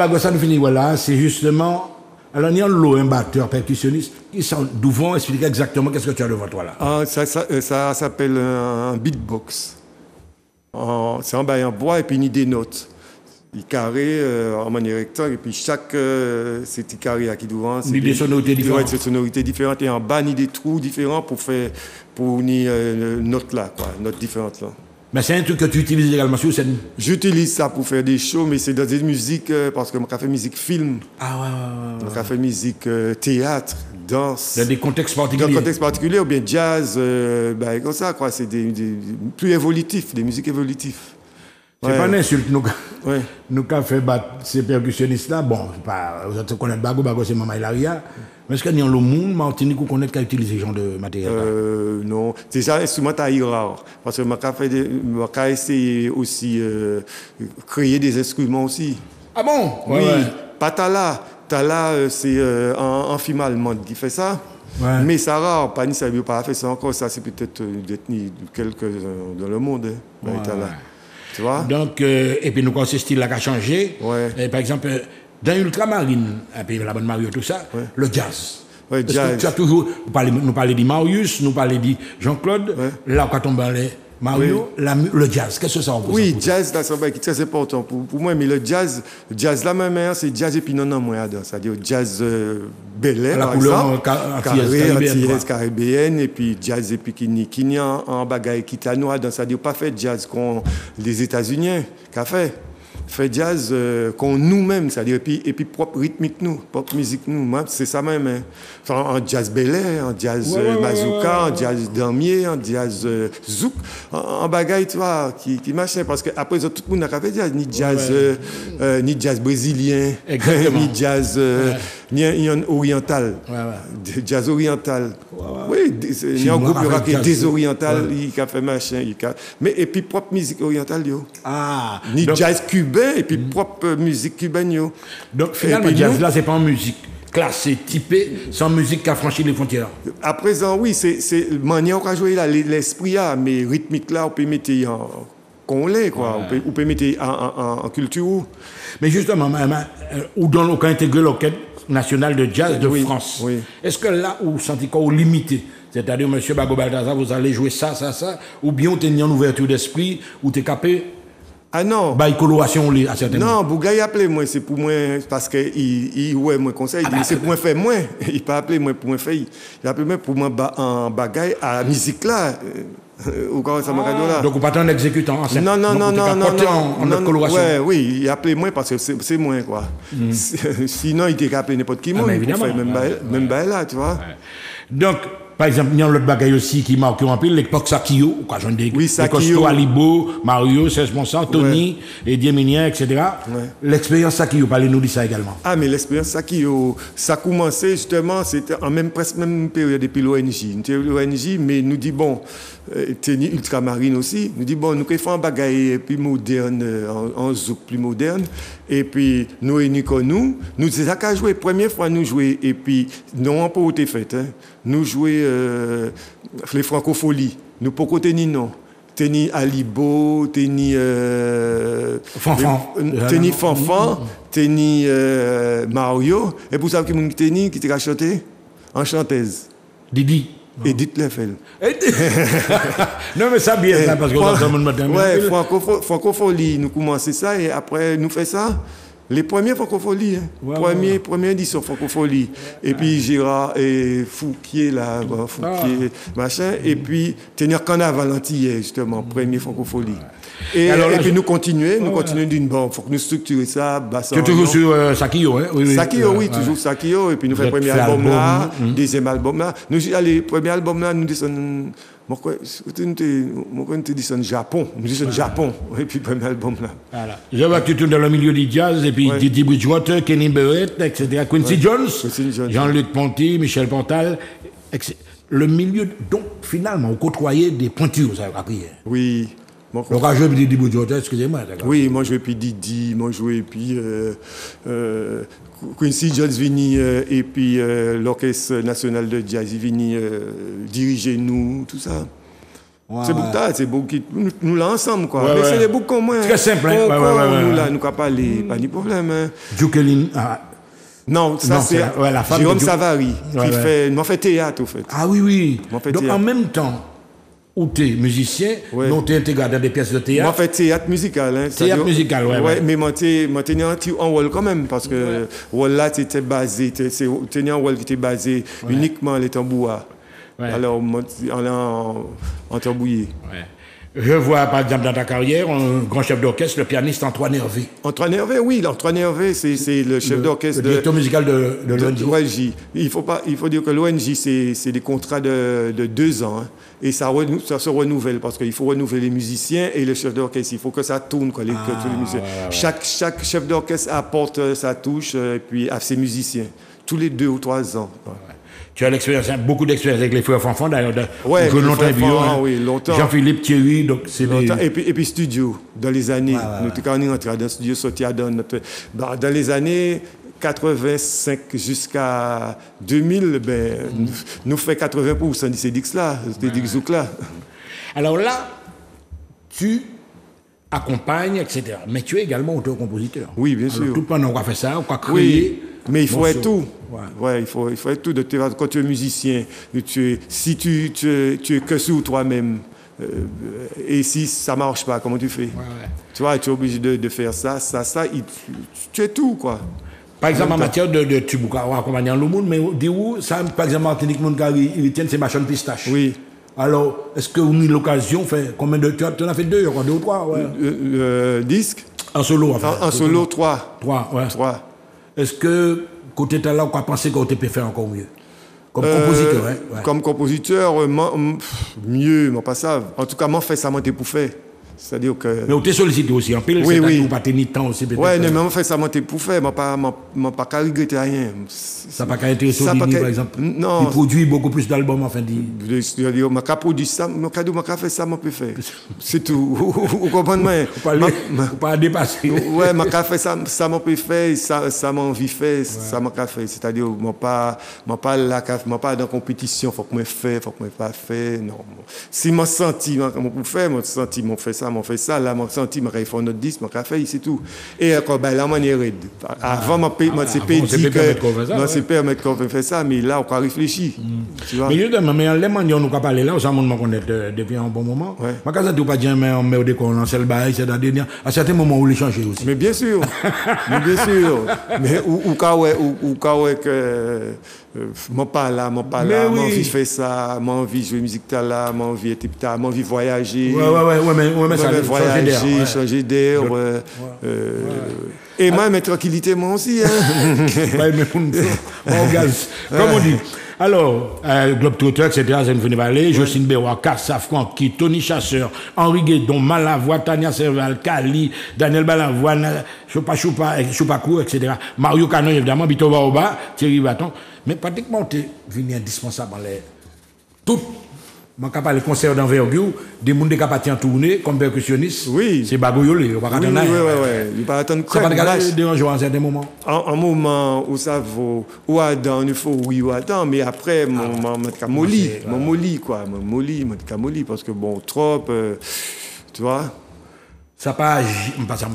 nous. Voilà, c'est justement. Alors, il y a un batteur percussionniste, qui sont, d'où vont expliquer exactement qu'est-ce que tu as devant toi là. Ah, ça, ça, euh, ça s'appelle un, beatbox. En- C'est en bail en bois et puis ni des notes. Il carré euh, en manière rectangle et puis chaque euh, c'est carré à qui devant. c'est Ni des sonorités différentes. Ouais, des sonorités différentes et en bas ni des trous différents pour faire pour ni euh, notes là quoi, notes différentes là. Mais c'est un truc que tu utilises également sur scène. J'utilise ça pour faire des shows, mais c'est dans des musiques, euh, parce que j'ai fait musique film, Ah ouais, ouais, ouais. moi, j'ai fait musique euh, théâtre, danse. Dans des contextes Dans particuliers. un contexte particulier, ou bien jazz, euh, ben, comme ça, quoi. C'est des, des- plus évolutif, des musiques évolutives. C'est pas une insulte, nous, Ouais. nous fait battre ces percussionnistes-là. Bon, pas, vous êtes connaître Bago, Bago, c'est Mama Hilaria. Mais est-ce qu'il y a dans le monde, Martinique, vous connaissez qu'à utiliser ce genre de matériel Euh, non, déjà l'instrument est rare parce que m'a qu'à essayer aussi euh, créer des instruments aussi. Ah bon? Oui, pas Tala. Tala euh, c'est euh, un, un film allemand qui fait ça. Ouais. Mais ça rare, pas ni ça veut pas fait ça encore. Ça c'est peut-être euh, d'être ni quelques dans le monde. Hein, Ouais, Tala. ouais. Tu vois? Donc, et puis nous, quand ce style-là qui a changé, Ouais. par exemple, dans l'ultramarine, et puis la bonne Mario, tout ça, le jazz. Ouais, jazz. que tu as toujours, nous parlez de Marius, nous parlez de Jean-Claude, là, quand on parlait Mario, la mu- le jazz, qu'est-ce que ça représente Oui, jazz, là, c'est un bail qui est très important pour, pour moi. Mais le jazz, le jazz là, même, hein, c'est jazz et puis non, non, moi. C'est-à-dire jazz euh, Bel Air, À la par couleur, exemple. ca- antillaise, Carré, antillaise, caribéenne, et puis jazz et puis qui qui en, en bagaille qui t'a noir C'est-à-dire pas fait jazz qu'on les États-Unis qu'a fait. Fait jazz euh, qu'on nous-mêmes, c'est-à-dire, et puis, et puis propre rythmique nous, propre musique nous, moi, c'est ça même. Hein. Enfin, en jazz Bel Air, en jazz Ouais, euh, en jazz damier, en jazz euh, zouk, en, en bagaille, tu vois, qui, qui machin. Parce qu'après, tout le monde n'a pas fait jazz, ni jazz, euh, euh, ni jazz brésilien, ni jazz ni, en oriental. Ouais, ouais. Jazz oriental. Oui, il y a un groupe qui est désoriental, Ouais. il a fait machin. Mais et puis propre musique orientale, yo. Ah, Ni donc, jazz cubain, et puis propre euh, musique cubaine, yo. donc finalement, puis jazz là, c'est pas en musique classée, typée, sans musique qui a franchi les frontières. À présent, oui, c'est manière qu'on a joué là, l'esprit là, mais rythmique là, on peut mettre en qu'on l'est, quoi. On peut, on peut mettre en, en, en- culture. Mais justement, euh, ou dans l'aucun intégré l'orchestre national de jazz de Oui, France. oui. Est-ce que là, vous sentez quoi, limité C'est-à-dire, monsieur Bago Balthazar, vous allez jouer ça, ça, ça, ou bien vous tenez une ouverture d'esprit, ou t'es capé, Ah non, bah, coloration à certaines non, Bougaï appelé moi, c'est pour moi, parce qu'il il, ouais, moi conseil, il dit, c'est pour moi faire moi. Il pas appelé moi pour moi faire. Il a appelé moi pour moi en bagaille à la musique là. Ou ça là. Donc, vous partez en exécutant en. Non, non, Donc, non, non, non, en, en non, non, coloration. Ouais, oui, il a appelé moi parce que c'est moi, quoi. Mm. Sinon, il était appelé n'importe qui, moi, évidemment, faire même ouais, bail- même bail là, tu vois. Donc, par exemple, il y a l'autre bagaille aussi qui marque un peu, l'époque Sakio, quoi, j'en dis, Oui, Sakio. Alibo, Mario, 16%, Tony, et Dieminien, etc. L'expérience Sakio, parlez-nous de ça également. Ah, mais l'expérience, oh, ça a commencé justement, c'était en même, presque même période depuis l'ONG. L'ONG, mais nous dit, bon, euh, tenir ultramarine aussi, nous dit, bon, nous faisons un bagage plus moderne, en, en zouk plus moderne, et puis nous réunis comme nous, nous c'est ça qu'à jouer, première fois nous jouer, et puis non, on pas été fait, hein. Nous jouer euh, les francopholies, nous côté ni non. Teni Alibo, Teni euh, Fanfan. euh, Teni Fanfan, Teni euh, Mario. Et pour ça, qui m'a Teni qui t'a chanté? En chanteuse. Didi. Edith Leffel. non, mais ça bien, ça, parce entend le matin. Ouais, francophonie, nous commençons ça et après nous fait ça. Les premières francopholies, hein. Ouais, Premier- ouais, première édition francophonie. Et puis Gérard et Fouquier, là, bon, Fouquier, Ah. machin. Et puis tenir carnaval antillais, justement, premier francophonie. Et, Alors là, et puis je- nous continuer, nous Ouais, continuer d'une bon, faut que nous structurer ça, bassin. Tu es toujours sur euh, Sakio, hein oui, oui. Sakio, oui, toujours Sakio. Et puis nous faisons premier album album, là, hum. deuxième album là. Nous, allez, premier album là, nous descendons. Moi, quoi, nous descendons Japon? Nous descendons Japon. Et puis premier album là. Voilà. Je vois que tu tournes dans le milieu du jazz, et puis. Didi Bridgewater, Kenny Barrett, etc. Quincy Jones. Jean-Luc Ponty, Michel Pontal. etc. Le milieu, donc finalement, on côtoyait des pointures, ça a pris. Oui. Mon Donc, à jouer Didi Bridgewater, excusez-moi. d'accord. Oui, moi joué puis Didi, moi joué puis euh, euh, Quincy Jones vini euh, et puis euh, l'orchestre national de jazz il vini euh, diriger nous, tout ça. Ouais, c'est ouais. beaucoup ça, c'est beaucoup qui nous, nous là ensemble quoi. Ouais, Mais ouais. c'est des boucs comme moi. Très simple, hein. On- Ouais, ouais, ouais, nous là, nous pas parler, pas de problème. Hein. Ah, Non, ça c'est c'est la- ouais, la femme Jérôme. Savary Ouais, qui ouais. fait, m'en fait théâtre au fait. Ah oui, oui. Fait Donc théâtre. en même temps, où tu es musicien, Ouais. dont tu es intégré dans des pièces de Moi, en théâtre. fait, théâtre musical. Hein, C'est-à-dire- musical, ouais, ouais. mais moi, t'es- en wall quand même, parce que wall là, c'était basé, t'es- un wall qui était basé uniquement les tambours. Ouais. Alors, on en, en tambouillé. Ouais. Je vois, par exemple, dans ta carrière, un grand chef d'orchestre, le pianiste Antoine Hervé. Antoine Hervé, oui, Antoine Hervé, c'est le chef d'orchestre. Le directeur musical de, de l'ONG. Il, faut pas, il faut dire que l'ONG, c'est des contrats de, de deux ans. Hein. et ça, ça, se renouvelle parce qu'il faut renouveler les musiciens et le chef d'orchestre. Il faut que ça tourne, quoi, les, ah, tous les musiciens. Chaque, chaque chef d'orchestre apporte euh, sa touche euh, et puis à ses musiciens, tous les deux ou trois ans. Tu as l'expérience, beaucoup d'expérience avec les frères Fanfan d'ailleurs. Oui, longtemps, hein. oui, longtemps. Jean-Philippe Thierry, donc c'est et, puis, et puis studio, dans les années. nous, quand on est rentré dans le studio, sorti dans notre... Bah, dans les années 85 jusqu'à 2000, ben, nous, nous fait 80% de ces disques-là, ces disques-là. Alors là, tu accompagnes, etc. Mais tu es également auteur-compositeur. Oui, bien sûr. Tout le monde a fait ça, on a créé. Oui. Mais il faut être tout. Ouais. il, faut, il faut être tout. De quand tu es musicien, tu es, si tu, tu, es, tu es que sur toi-même, euh, et si ça ne marche pas, comment tu fais? Tu vois, tu es obligé de, de, faire ça, ça, ça, tu, es tout, quoi. Par exemple, en matière de, de tu accompagner le monde, mais dis où, ça, par exemple, Martinique, mon gars, il tient ses machines pistache. Oui. Alors, est-ce que vous avez l'occasion, fait combien de tu en as fait deux, deux ou trois, ouais. Euh, euh, disques En solo, enfin. En, en solo, trois. Trois, ouais. Trois. Est-ce que, côté talent, on a pensé qu'on peut faire encore mieux? Comme euh, compositeur, hein Comme compositeur, mieux, mais pas ça. En tout cas, moi, fait ça, moi, pour faire. C'est-à-dire que... Mais on t'est sollicité aussi en pile, oui, oui. ou pas tenir temps aussi. Oui, mais on fait ça monter pour faire, pas mais pas qu'à regretter rien. Ça n'a pas Solini par exemple. Non. Il produit beaucoup plus d'albums enfin dit. Je veux dire, je produit ça, je faire ça, je peux faire. C'est tout. Vous comprenez moi Pas dépasser. Oui, je faire ça, ça je peux faire, ça ça m'a envie faire, ça m'a faire. C'est-à-dire je pas je pas là, je pas dans compétition, faut que je fasse, faut que je pas faire. Non. Si je senti, je peux faire, je senti, je fais ça m'a fait ça, là, m'a senti, m'a fait notre disque, m'a fait, c'est tout. Et quand ben, là, m'a Avant, m'a dit que, m'a c'est permettre qu'on fait ça, mais là, on a réfléchi. Mm. Tu vois? Mais justement, mais les manières nous parler là, ça, monde m'a connaît depuis un bon moment. Ma case, tu pas jamais, on met au décor, on lance le bail, c'est la dernière. À certains moments, on les changer aussi. Mais bien sûr, mais bien sûr. Mais ou, ou, ou, ou, que, euh, mon pas là, mon pas là, mon envie faire ça, mon envie jouer musique là, mon envie tard, mon envie voyager. Ouais, ouais, ouais, ouais, mais, ouais, mais ça, voyager, changer d'air. Euh, et moi, mais tranquillité, moi aussi. Hein. ouais, mais on gaz. Comme on dit. Alors, euh, Globetrotter, etc., Zenfone Valley, Jocelyne Bérois, Cassa Francky, Tony Chasseur, Henri Guédon, Malavoie, Tania Serval, Kali, Daniel Balavoine, Choupa Choupa, Choupakou, etc. Mario Canon, évidemment, Bito Baoba, Thierry Baton. Mais pratiquement, tu es venu indispensable dans les... Toutes je parle de concerts d'envergure, des gens qui sont en tournée comme percussionniste. Oui. C'est babouillolé, on va attendre. Oui, oui, oui. Ça va pas déranger en certains moments. Un moment où ça vaut, ou attendre, il faut oui ou ah, molli, quoi. Mon molli, mon molli, parce que bon, trop, euh, tu vois. Ça pas pas ça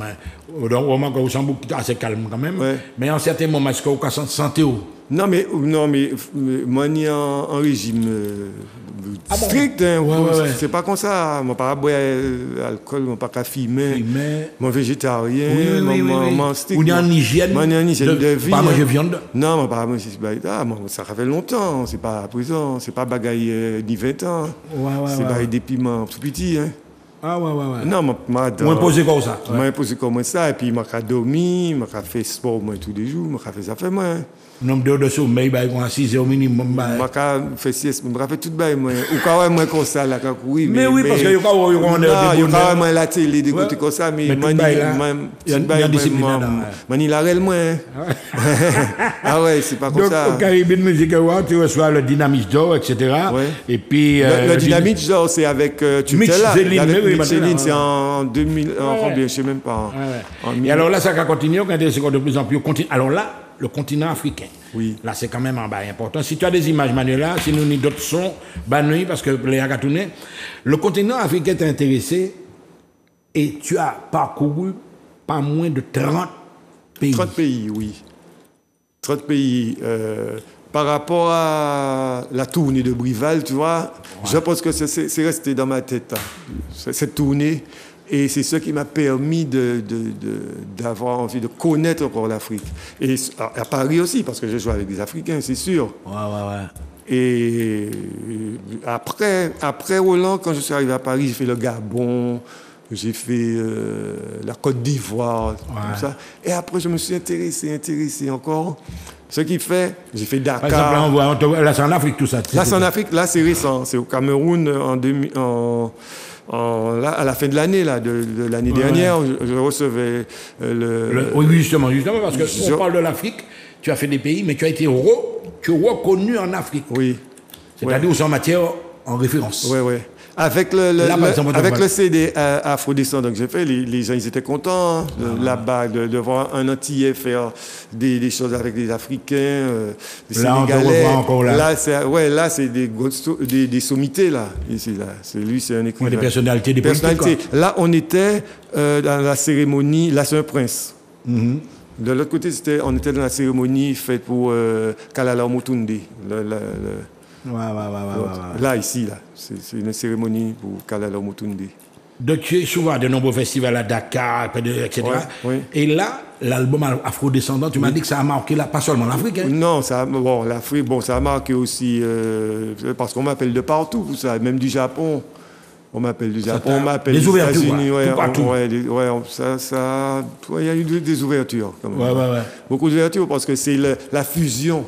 au moment où ça assez calme quand même mais en certains moments est-ce que vous sentez non mais non mais moi en, en régime euh, ah strict hein, ouais, ouais, c'est pas comme ça. Moi pas boire alcool moi pas fumer. Moi végétarien oui, moi, strict ou en hygiène moi en hygiène de, vie pas manger hein. viande. Non moi pas manger ah, moi, ça fait longtemps c'est pas à présent c'est pas bagaille euh, 20 ans. Ouais, ouais, c'est bagaille des piments tout petit hein. Ah ouais, ouais, ouais. Non, moi, moi, imposé comme ça. Moi, imposé comme ça, et puis, moi, j'ai dormi, moi, j'ai fait sport, moi, tous les jours, moi, j'ai fait ça, fait moi. Nombre de sommeil, bah, à 6 heures minimum. Bah. Quand je fais sieste, je fais tout moi. Ou quand moi, comme ça, là, quand oui. Mais, oui, parce que y a quand Non, y a la télé, des côtés comme ça, mais moi, il y a une discipline. Moi, il a moi. Ah ouais, c'est pas comme ça. Donc, au Caribbean Music Award, tu reçois le Dynamique d'or, etc. Et puis. Le Dynamique d'or, c'est avec. Là. Avec Céline, c'est en 2000. Combien, je sais même pas. Et alors là, ça va continuer, va de plus en plus. Alors là, le continent africain. Oui. Là, c'est quand même un bail important. Si tu as des images, Manuela, si nous avons d'autres sons, bah parce que les tourné. le continent africain t'a intéressé et tu as parcouru pas moins de 30 pays. 30 pays, oui. 30 pays. Euh, par rapport à la tournée de Brival, tu vois, je pense que c'est resté dans ma tête, hein. cette tournée. Et c'est ce qui m'a permis d'avoir envie de connaître encore l'Afrique. Et à, Paris aussi, parce que je joue avec des Africains, c'est sûr. Ouais, ouais, ouais. Et après, après Roland, quand je suis arrivé à Paris, j'ai fait le Gabon, j'ai fait euh, la Côte d'Ivoire, tout ça. Et après, je me suis intéressé, intéressé encore. Ce qui fait, j'ai fait Dakar. Par exemple, là, c'est en Afrique tout ça. Là, c'est en Afrique, là, c'est récent. C'est au Cameroun en, 2000, en là, à la fin de l'année, là, de, l'année dernière, je, recevais euh, le, Oui, justement, justement, parce que si on parle de l'Afrique, tu as fait des pays, mais tu as été tu reconnu en Afrique. Oui. C'est-à-dire aussi en matière en référence. Oui, oui. Avec le, avec le CD Afro-Descendant que j'ai fait, les, gens ils étaient contents hein, ah. là-bas de, voir un Antillais faire des, choses avec des Africains, euh, des là, Sénégalais. encore là. Là, c'est ouais, là c'est des, des, des, sommités là. Ici, là. C'est lui, c'est un écrivain. des personnalités, des personnalités. Là, on était euh, dans la cérémonie. Là, c'est un prince. Mm-hmm. De l'autre côté, c'était, on était dans la cérémonie faite pour euh, Kalala. Le, le, Ouais, ouais, ouais, là, ici, là, c'est une cérémonie pour Kalala Mutunde. Donc, tu es souvent à de nombreux festivals à Dakar, etc. Et là, l'album Afro-Descendant, tu m'as dit que ça a marqué là, pas seulement l'Afrique. Hein? Non, ça, bon, l'Afrique, bon, ça a marqué aussi, euh, parce qu'on m'appelle de partout, ça, même du Japon. On m'appelle du Japon, on m'appelle des États-Unis. Ouais, partout. Ouais, ça, ça, il y a eu des ouvertures. Quand même. Ouais, ouais, ouais. Beaucoup d'ouvertures parce que c'est la fusion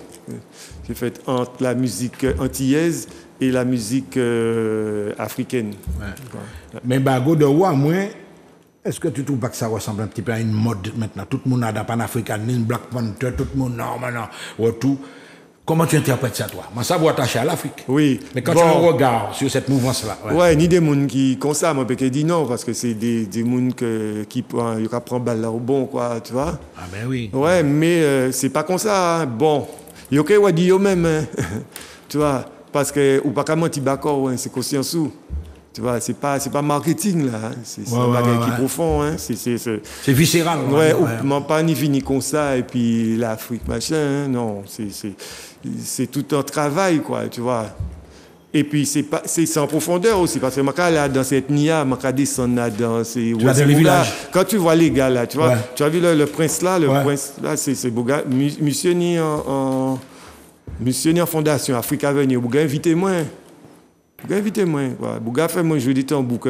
j'ai fait entre la musique antillaise et la musique euh, africaine. Mais Bago de Roi, moi, est-ce que tu trouves pas que ça ressemble un petit peu à une mode maintenant? Tout le monde a un panafricanisme, Black Panther, tout le monde, non, maintenant, tout. Comment tu interprètes ça, toi? Moi, ça va attacher à l'Afrique. Oui. Mais quand tu as un regard sur cette mouvance-là. Ouais. ouais, ni des gens qui, comme ça, moi, je dis non, parce que c'est des, des gens qui prennent balle là au bon, quoi, tu vois? Ah, ben oui. Ouais, mais euh, c'est pas comme ça. Hein. Bon, Yo ke wadi yo même, tu vois, parce que ou pas qu'à mentir d'accord, c'est conscience ou. Tu vois, c'est pas c'est pas marketing là, hein. c'est ouais, un bagage qui profond, hein. c'est c'est c'est viscéral. Ouais, ou pas ni fini comme ça et puis l'Afrique machin, hein. non, c'est c'est c'est tout un travail quoi, tu vois. Et puis, c'est pas, c'est en profondeur aussi, parce que je là, dans cette nia, je descendre là, dans ces villages. Quand tu vois les gars là, tu vois, tu as vu le, prince là, le prince là, c'est, c'est beau gars. Monsieur ni en, monsieur ni en fondation Afrique Avenir, vous invitez moi. Vous invitez moi. Vous gars fait moi, je dis ton bouc.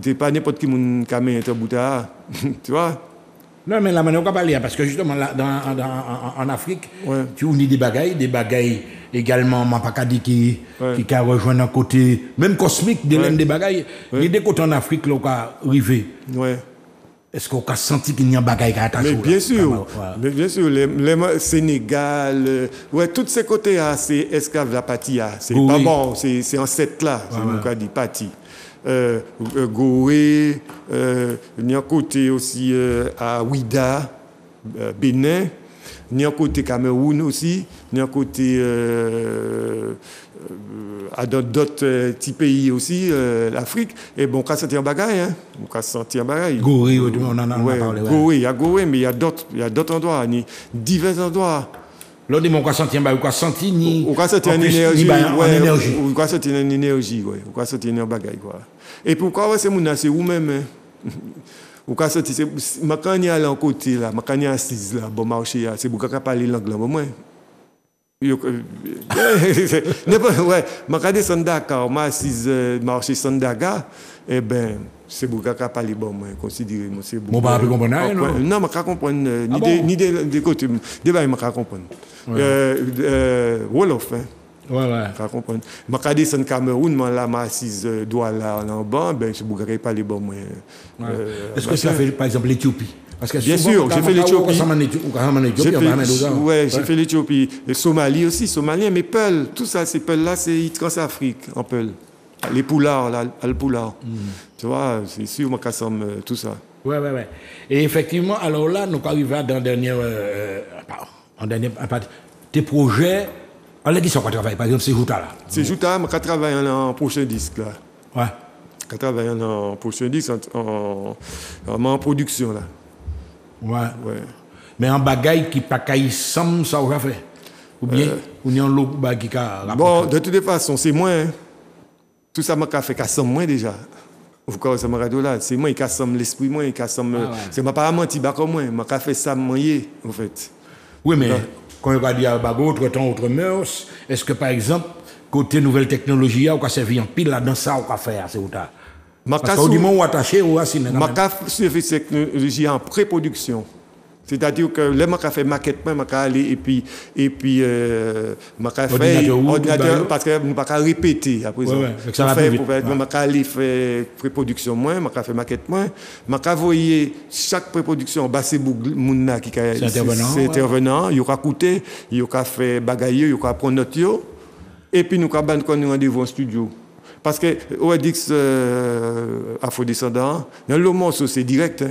Tu pas n'importe qui mon camé un bout tu vois? Non, mais la manière on va parler, parce que justement, là, dans, dans, en, Afrique, tu unis des bagailles, des bagailles également, qui, ouais. qui a rejoint un côté, même cosmique, de ouais. des bagailles. Il y a des côtés en Afrique, là, qui arrivé. Ouais. Est-ce qu'on a senti qu'il y a un bagaille qui a attaché Mais bien sûr, mais bien sûr, les, les Sénégal, euh, ouais, tous ces côtés-là, c'est esclave la partie, c'est pas bon, c'est en cette là, c'est ouais, dit partie. Euh, euh, Goé, euh, a un côté aussi euh, à Ouida, euh, Bénin, ni un côté Cameroun aussi, ni un côté euh, à d'autres petits pays aussi, l'Afrique. Et bon, on a senti un bagaille, hein. On a senti un bagaille. Gorée, on en a ouais, parlé. Ouais. Gorée, il y a Gorée, mais il y a d'autres, il y a d'autres endroits, ni divers endroits. Là, on a senti un bagaille, on a senti ni. On a senti une énergie. Ouais, énergie. On a senti une énergie, ouais. On a senti un bagaille, quoi. Et pourquoi, ouais, c'est mon c'est vous-même, hein? Ou quand sorti, ma quand y côté là, ma quand y assise là, bon marché c'est beaucoup qu'à parler l'anglais moi. Yo ouais, ma quand descendre Dakar, ma assise marché Sandaga, eh ben c'est beaucoup qu'à parler bon moi, considérer moi c'est beaucoup. Bon pas comprendre non? Non, ma comprendre ni des ni des côtés, des bails ma comprendre. Euh euh Wolof hein. Ouais, ouais. Comprends? Je suis descendu Cameroun, mais là, je suis assis doigt là en bas, ben, je ne peux pas les bons. Euh, Est-ce que ça fait, par exemple, l'Éthiopie? Parce que Bien sûr, j'ai fait l'Éthiopie. Ouais, j'ai fait l'Éthiopie. Le Somalie aussi, Somalien, mais Peul, tout ça, ces Peuls-là, c'est Transafrique, en Peul. Les poulards, là, le poulard. Mm. Tu vois, c'est sûr, moi, somme tout ça. Oui, oui, oui. Et effectivement, alors là, nous arrivons dans dernier, euh, en dernier, tes projets alors, qui sont qu'on travaille Par exemple, c'est Jouta là. C'est Jouta, mais qu'on travaille en prochain disque là. Ouais. Qu'on travaille en prochain disque, en, en, en, production là. Ouais. ouais. Mais en bagaille qui pas qu'à ça on va fait. Ou bien, euh, ou bien l'autre bagaille qui a Bon, de toutes les façons, c'est moi. Hein. Tout ça m'a fait qu'à moi déjà. Vous connaissez ça radio là, c'est moi qui casse l'esprit moi, qui casse ah, ouais. c'est ma pas menti comme moi, m'a fait ça moi en fait. Oui mais quand on va dire bago, autre temps, autre mœurs, est-ce que par exemple, côté nouvelle technologie, on va servir en pile là-dedans, ça, on va faire, c'est où t'as? Parce qu'au moment où attaché, ou assis, Je suis technologie en pré-production. C'est-à-dire que là, je fait maquette, je aller et puis, et puis, euh, je fait ordinateur, parce que pas répéter après ça. Ouais, ouais, ça fait, pour faire, je aller faire pré-production moins, je fait maquette moins, je voyé chaque pré-production, bah, c'est Mouna qui c'est intervenant, il aura coûté, il aura fait bagaille, il aura prendre note, et puis nous avons un rendez-vous en studio. Parce que, OEDX euh, Afro-Descendant, dans le morceau, c'est direct. Hein.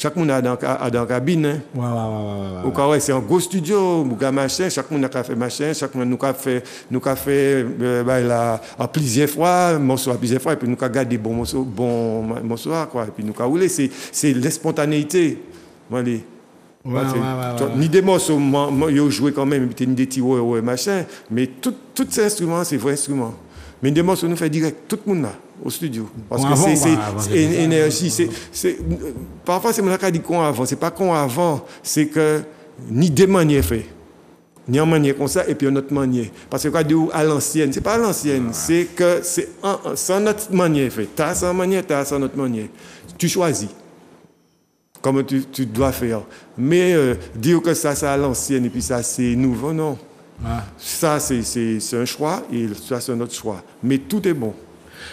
Chaque monde a dans, la cabine. Ouais, ouais, ouais, c'est un gros studio, machin, chaque monde a fait machin, chaque monde a fait, nous a fait euh, bah, la, à plusieurs fois, morceau à plusieurs fois, et puis nous avons gardé des bons morceaux, bons morceaux, quoi, et puis nous avons roulé. C'est la spontanéité. Ouais, ouais, ouais, ni des morceaux, ils ont joué quand même, ni des tiroirs, machin, mais tous ces instruments, c'est vrais instruments. Mais des morceaux, nous fait direct, tout le monde là au studio. Parce que c'est énergie. C'est, parfois, c'est mon cas dit qu'on avant. C'est pas qu'on avant, c'est que ni des manières fait. Ni en manière comme ça, et puis en autre manière. Parce que quoi dit à l'ancienne, c'est pas à l'ancienne, c'est que c'est sans notre manière fait. Tu as sans manière, tu as sans notre manière. Tu choisis comme tu, tu dois faire. Mais euh, dire que ça, c'est à l'ancienne et puis ça, c'est nouveau, non. Ah. Ça, c'est un choix et ça, c'est un autre choix. Mais tout est bon.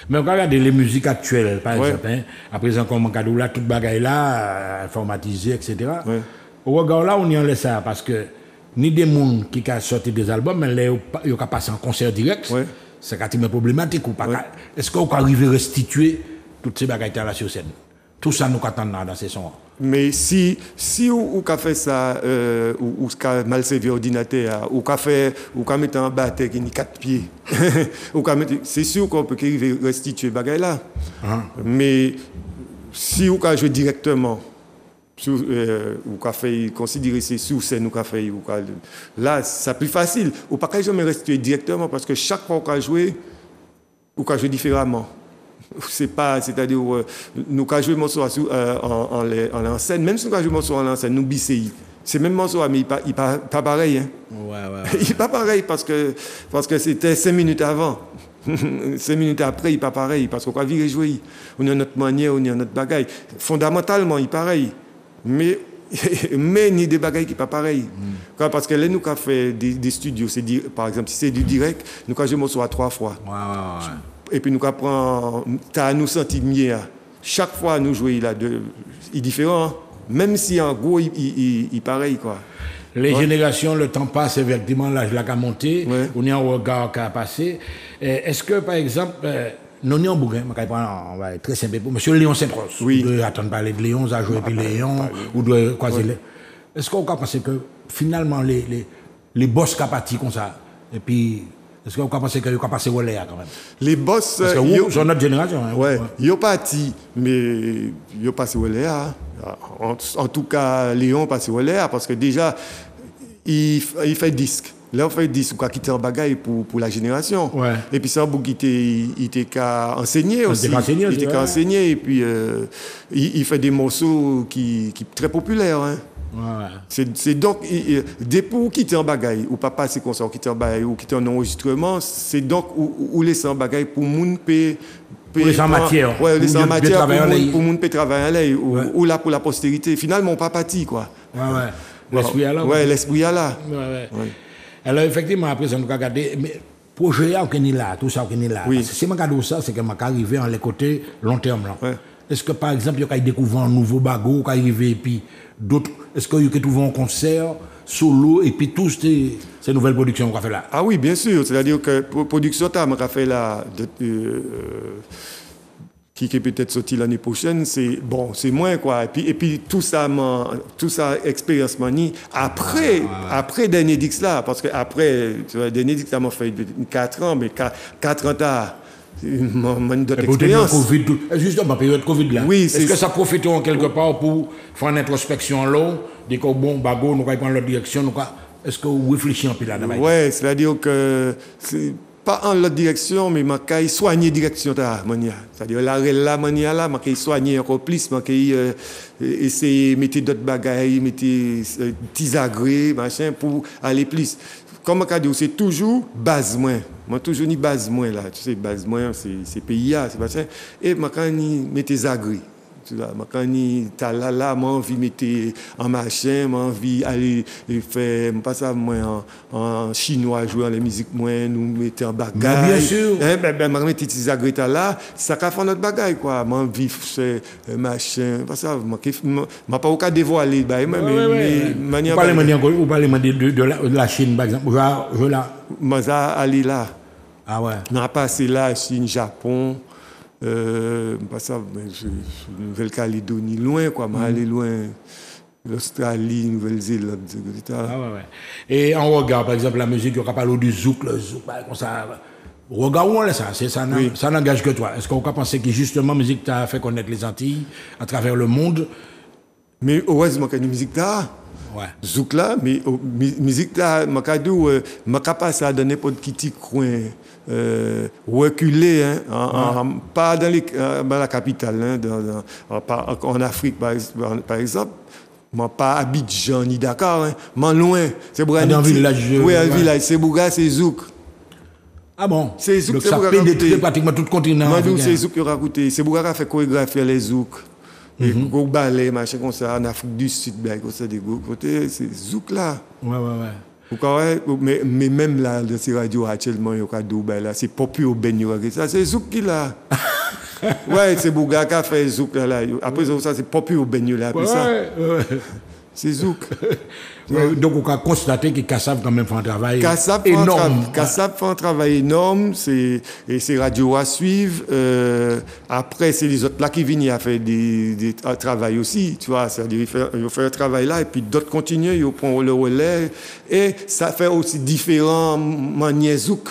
Mais on regarde les musiques actuelles, par exemple, hein, à présent, comme on là, toute bagaille là, euh, informatisée, etc. Au regard là, on y en laisse ça, parce que ni des gens qui ont sorti des albums, mais ils ont passé en concert direct, c'est quand même problématique. Est-ce qu'on peut arriver à restituer toutes ces bagailles là sur scène? Tout ça, nous attendons dans ces sons. Mais si, si ou, fait ça, euh, ou, ou mal servi ordinateur, ou qu'a fait, ou qu'a mettre en bas qui ni quatre pieds, ou c'est sûr qu'on peut arriver restituer bagaille là. Ah. Mais si ou qu'a joué directement, euh, ou qu'a fait considérer c'est sur scène ou qu'a fait, ou là, c'est plus facile. Ou pas qu'à jamais restituer directement parce que chaque fois qu'on a joué, ou qu'a joué différemment c'est pas, c'est-à-dire, euh, nous, quand jouons morceau euh, en, en, en, scène, même si nous, jouons morceau en scène, nous BCI. C'est même morceau, mais il pas, il pas, pas pareil. Hein. Ouais, ouais, il n'est pas pareil parce que, parce que c'était cinq minutes avant. cinq minutes après, il n'est pas pareil parce qu'on va vivre jouer. On a notre manière, on a notre bagaille. Fondamentalement, il est pareil. Mais mais ni des bagailles qui pas pareil. Mm. Parce que là, nous avons fait des, des studios, par exemple, si c'est du direct, nous avons joué morceau à trois fois. Ouais, ouais, ouais et puis nous apprenons, à nous sentir mieux. Chaque fois nous jouons, il, est différent, même si en gros il, il, pareil quoi. Les générations, le temps passe, effectivement, l'âge l'a monté, on y a un regard qui a passé. Est-ce que, par exemple, euh, non, en Bouguin, on va être très simple pour Monsieur Léon Saint-Ross. Oui. Vous attendre parler de Léon, ça joué puis Léon, ou de croiser Est-ce qu'on peut penser que finalement les, les, les boss qui comme ça, et puis est-ce que vous pensez qu'il a passé au quand même? Les boss. Parce que vous, sont notre génération. Hein, ouais, ils ont parti, mais ils ont passé au en, en, tout cas, Léon a passé au parce que déjà, il, il fait disque. Là, on fait disque, on quitter un bagaille pour, pour la génération. Ouais. Et puis, ça, il était qu'à enseigner aussi. Il était qu'à enseigner. Et puis, euh, il, il, fait des morceaux qui, qui très populaires. Hein. C'est donc, des pour quitter en bagaille, ou pas passer comme ça, ou quitter en bagaille, ou quitter en enregistrement, c'est donc où, laisser en bagaille pour moun payer. Pour les en matière. Ouais, les en matière pour moun payer travailler ou, ou là pour la postérité. Finalement, pas parti, quoi. Ouais, ouais. L'esprit là. Ouais, l'esprit à là. Ouais, ouais. Alors, effectivement, après, ça nous a. Mais, projet, on est là, tout ça, est là. Oui. Si je regarde ça, c'est que je arrivé en les côtés long terme. Là. Est-ce que, par exemple, il y a découvert un nouveau bagot, qui arrivé, et puis d'autres. Est-ce qu'il y a trouvé un concert solo et puis tous ces, ces nouvelles productions qu'on a fait là? Ah oui, bien sûr. C'est-à-dire que production qu'on a fait là, de, euh, qui est peut-être sorti l'année prochaine, c'est bon, c'est moins quoi. Et puis, et puis tout ça, tout ça expérience manie après, ah, après dernier dix là, parce que après, dernier dix ça m'a fait 4 ans, mais 4 ans tard une d'autres expériences. Justement, période Covid là. Oui, Est-ce que ça profite en quelque part pour faire une introspection là, dire que bon, nous allons prendre l'autre direction, est-ce que vous réfléchissez un peu là Oui, c'est-à-dire que pas en l'autre direction, mais je soigner direction ta mania. C'est-à-dire, la la mania là, je soigner encore plus, je euh, essayer de mettre d'autres bagailles, mettre euh, tisagré, machin, pour aller plus. Comme je dis, c'est toujours base moins. Moi, toujours ni base moins là. Tu sais, base moins, c'est PIA, c'est machin. Et je mettre agré. Tu vois, quand t'as là, là, moi, envie de mettre en machin, moi, envie d'aller faire, pas ça, moi, en, en chinois, jouer la musique, moi, nous mettre en bagaille. Bien sûr. Eh, ben, ben, moi, mettre ces agrégats là, ça va faire notre bagaille, quoi. Moi, envie faire machin, pas ça, moi, moi, pas au cas dévoiler, bah, mais, mais, mais, manière. Vous parlez de, la, la Chine, par exemple. Je, je là. Moi, ça, aller là. Ah ouais. On a passé là, Chine, Japon. Euh, pas ça, Nouvelle-Calédonie, loin, quoi, mais mm. aller loin. L'Australie, Nouvelle-Zélande, etc. Ah ouais, ouais. Et en regard, par exemple, la musique, on parle du zouk, le zouk, bah, comme ça. Regarde où on est ça, ça, ça n'engage que toi. Est-ce qu'on peut penser que justement, la musique t'a fait connaître les Antilles à travers le monde? Mais heureusement qu'il y a une musique là. Ouais. Zouk là, mais musique là, je ne pas passer à n'importe petit coin euh, reculer, hein, pas dans, les, euh, dans, la capitale, hein, dans, en, en, Afrique par, par exemple. Mais pas Abidjan ni Dakar, hein, mais loin. C'est pour Dans village. Oui, un village. C'est Bouga, c'est Zouk. Ah bon? C'est Zouk, c'est Bouga. Ça pratiquement tout le continent. C'est Zouk qui a raconté. C'est Bouga qui a fait chorégraphier les Zouk. Et mm -hmm. ballet, machin comme ça, en Afrique du Sud, ben, comme ça, des côtés, c'est Zouk là. Ouais, ouais, ouais. Mais, mais, même là, dans ces radios actuellement, il y a ben là, c'est pas plus au ça, c'est Zouk qui là. ouais, c'est Bouga qui a fait Zouk là. Après ça, c'est pas plus au. Ouais, ça. Ouais. C'est Zouk. Donc, on a constaté que Kassab quand même fait un travail énorme. Kassab fait un travail énorme. Et c'est Radio à suivre. Euh, après, c'est les autres là qui viennent à faire des, des travail aussi. Tu vois, c'est-à-dire, ils font un travail là et puis d'autres continuent, ils prennent le relais. Et ça fait aussi différents manières Zouk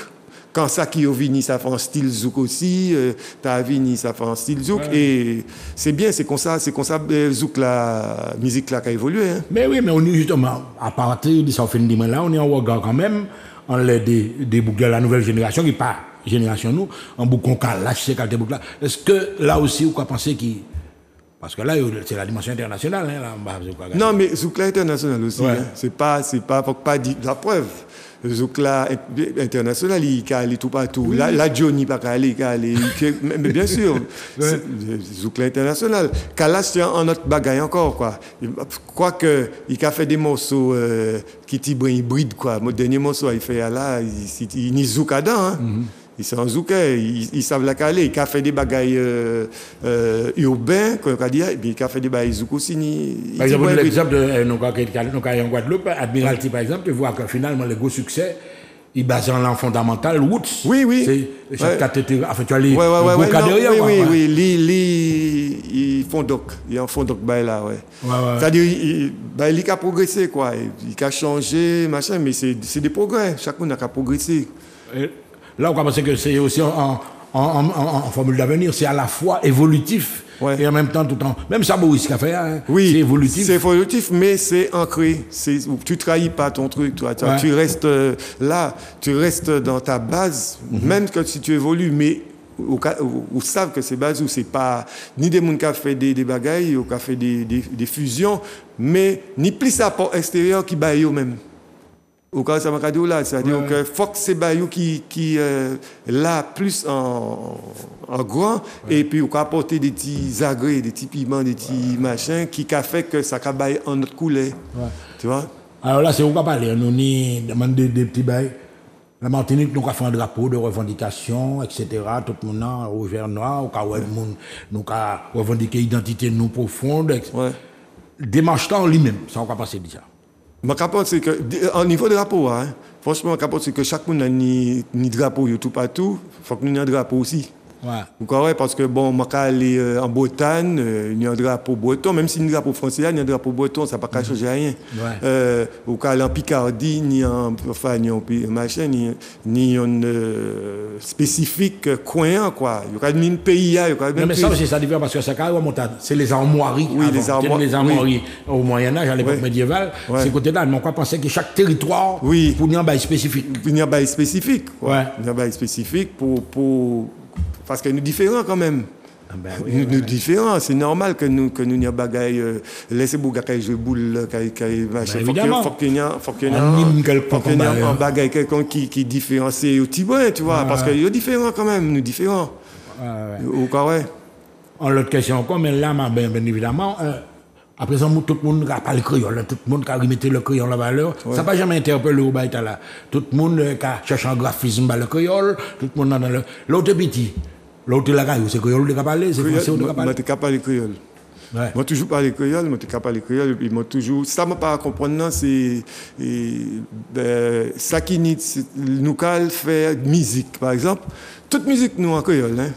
quand ça qui est venu, ça fait un style zouk aussi. Euh, t'as vini, ça fait un style zouk. Et c'est bien, c'est comme ça, c'est comme ça, euh, zouk, la musique là qui a évolué. Hein. Mais oui, mais on est justement, à partir de ça, là, on est en regard quand même, on l'aide des, des de la nouvelle génération qui pas génération nous, en boucle on lâche ces quatre boucles là. Est-ce que là aussi, vous pensez qu'il parce que là, c'est la dimension internationale. Hein, non, mais Zouk là international aussi. Hein. C'est pas, c'est pas, faut pas dire la preuve. Zoukla international, il peut aller tout partout. Oui. La, Johnny pas aller. mais bien sûr, Zoukla international. Kalash, c'est un autre bagaille encore, quoi. Quoique, il a fait des morceaux euh, qui sont hybrides, quoi. Mon dernier morceau, il fait là, il, il, hein. Mm -hmm. Ils sont zouké, ils, ils, savent la caler. Ils ont fait des bagailles euh, euh, urbains, comme on dit, et puis ils ont fait des bagailles zouk aussi. Par exemple, l'exemple de nous en Guadeloupe, Admiralty par exemple, tu vois que finalement, le gros succès, il base en l'an fondamental, Woods. Oui, oui. C'est chaque. Enfin, tu as les ouais, ouais, ouais, derrière. Oui, oui, oui. Li, li, ils font doc. Ils en font doc, bah, là, ouais. ouais, ouais. C'est-à-dire, il, bah, il a progressé, quoi. Il a changé, machin, mais c'est des progrès. Chacun a progressé. Et Là, on penser que c'est aussi en, en, en, en formule d'avenir, c'est à la fois évolutif ouais. et en même temps tout en. Même ça, ce qu'a fait, hein, oui, c'est évolutif. C'est évolutif, mais c'est ancré. Tu trahis pas ton truc, toi. Ouais. Tu restes euh, là, tu restes dans ta base, mm -hmm. même que si tu évolues, mais ou savent que c'est base ou c'est pas ni des gens qui ont fait des, des bagailles ou qui ont fait des, des, des, fusions, mais ni plus apport extérieur qui baille eux-mêmes au cas m'a là c'est-à-dire ouais. que que c'est Bayou qui qui euh, là plus en, en grand ouais. et puis on peut apporter des petits agrès des petits piments des petits ouais. machins qui a fait que ça cabaye en notre coulée tu vois? Alors là c'est on va parler? Nous ni demander des petits bails la Martinique, nous avons fait un drapeau de revendication, etc. Tout le monde a rouge noir, au cas où nous avons revendiqué l'identité nous profonde. Ouais. Démarche en lui-même, ça on va passer déjà. Capote, c'est que, au niveau de drapeau, hein, franchement, capote, c'est que chaque monde a ni, ni drapeau, tout partout, il faut que nous ayons un drapeau aussi. Ouais. Comprenez Parce que bon, moi, quand aller euh, en Bretagne, euh, il y a un drapeau breton, même si il y a un drapeau français, il y a un drapeau breton, ça ne va pas changer rien. Ouais. Euh, ou quand aller en Picardie, ni en, enfin, ni en machin, ni, ni en euh, spécifique coin, quoi. Il y aura une pays, il y aura Non, mais ça aussi, ça diffère parce que c'est montagne. C'est les armoiries. Oui, avant. les armoires- Les armoiries au Moyen-Âge, à l'époque Ouais. médiévale. Ouais. C'est côté-là. Mais on croit penser que chaque territoire, Oui. pour y en bail spécifique. Il y a un bail spécifique. quoi. Il y a un bail spécifique pour, pour... Parce que nous différents quand même. Ah ben oui, nous, nous ouais. différents, c'est normal que nous que nous n'y a bagaille euh, laissez vous jouer boule qu'il y a faut qu'il y a un hein. bagaille quelqu'un qui qui différencie au Tibouin, tu vois parce que y a différents quand même nous différents Ouais, ouais. au carré En l'autre question encore, mais là, bien, bien évidemment, euh, à présent, mou- tout le monde a parlé créole, hein, tout le monde a remetté le créole en valeur. Ça n'a pas jamais interpellé au baïta là. Tout le monde qui a cherché un graphisme dans le créole, tout le monde a dans le. L'autre petit, l'autre là, c'est créole a parlé, c'est français moi parlé. t'es capable de créole Ouais. Moi, toujours parlé créole, moi, capable de créole, et puis moi, toujours. Ça, m'a pas comprendre, c'est. ben, Ça qui nous, nous cal faire musique, par exemple. Toute musique, nous, en créole, hein.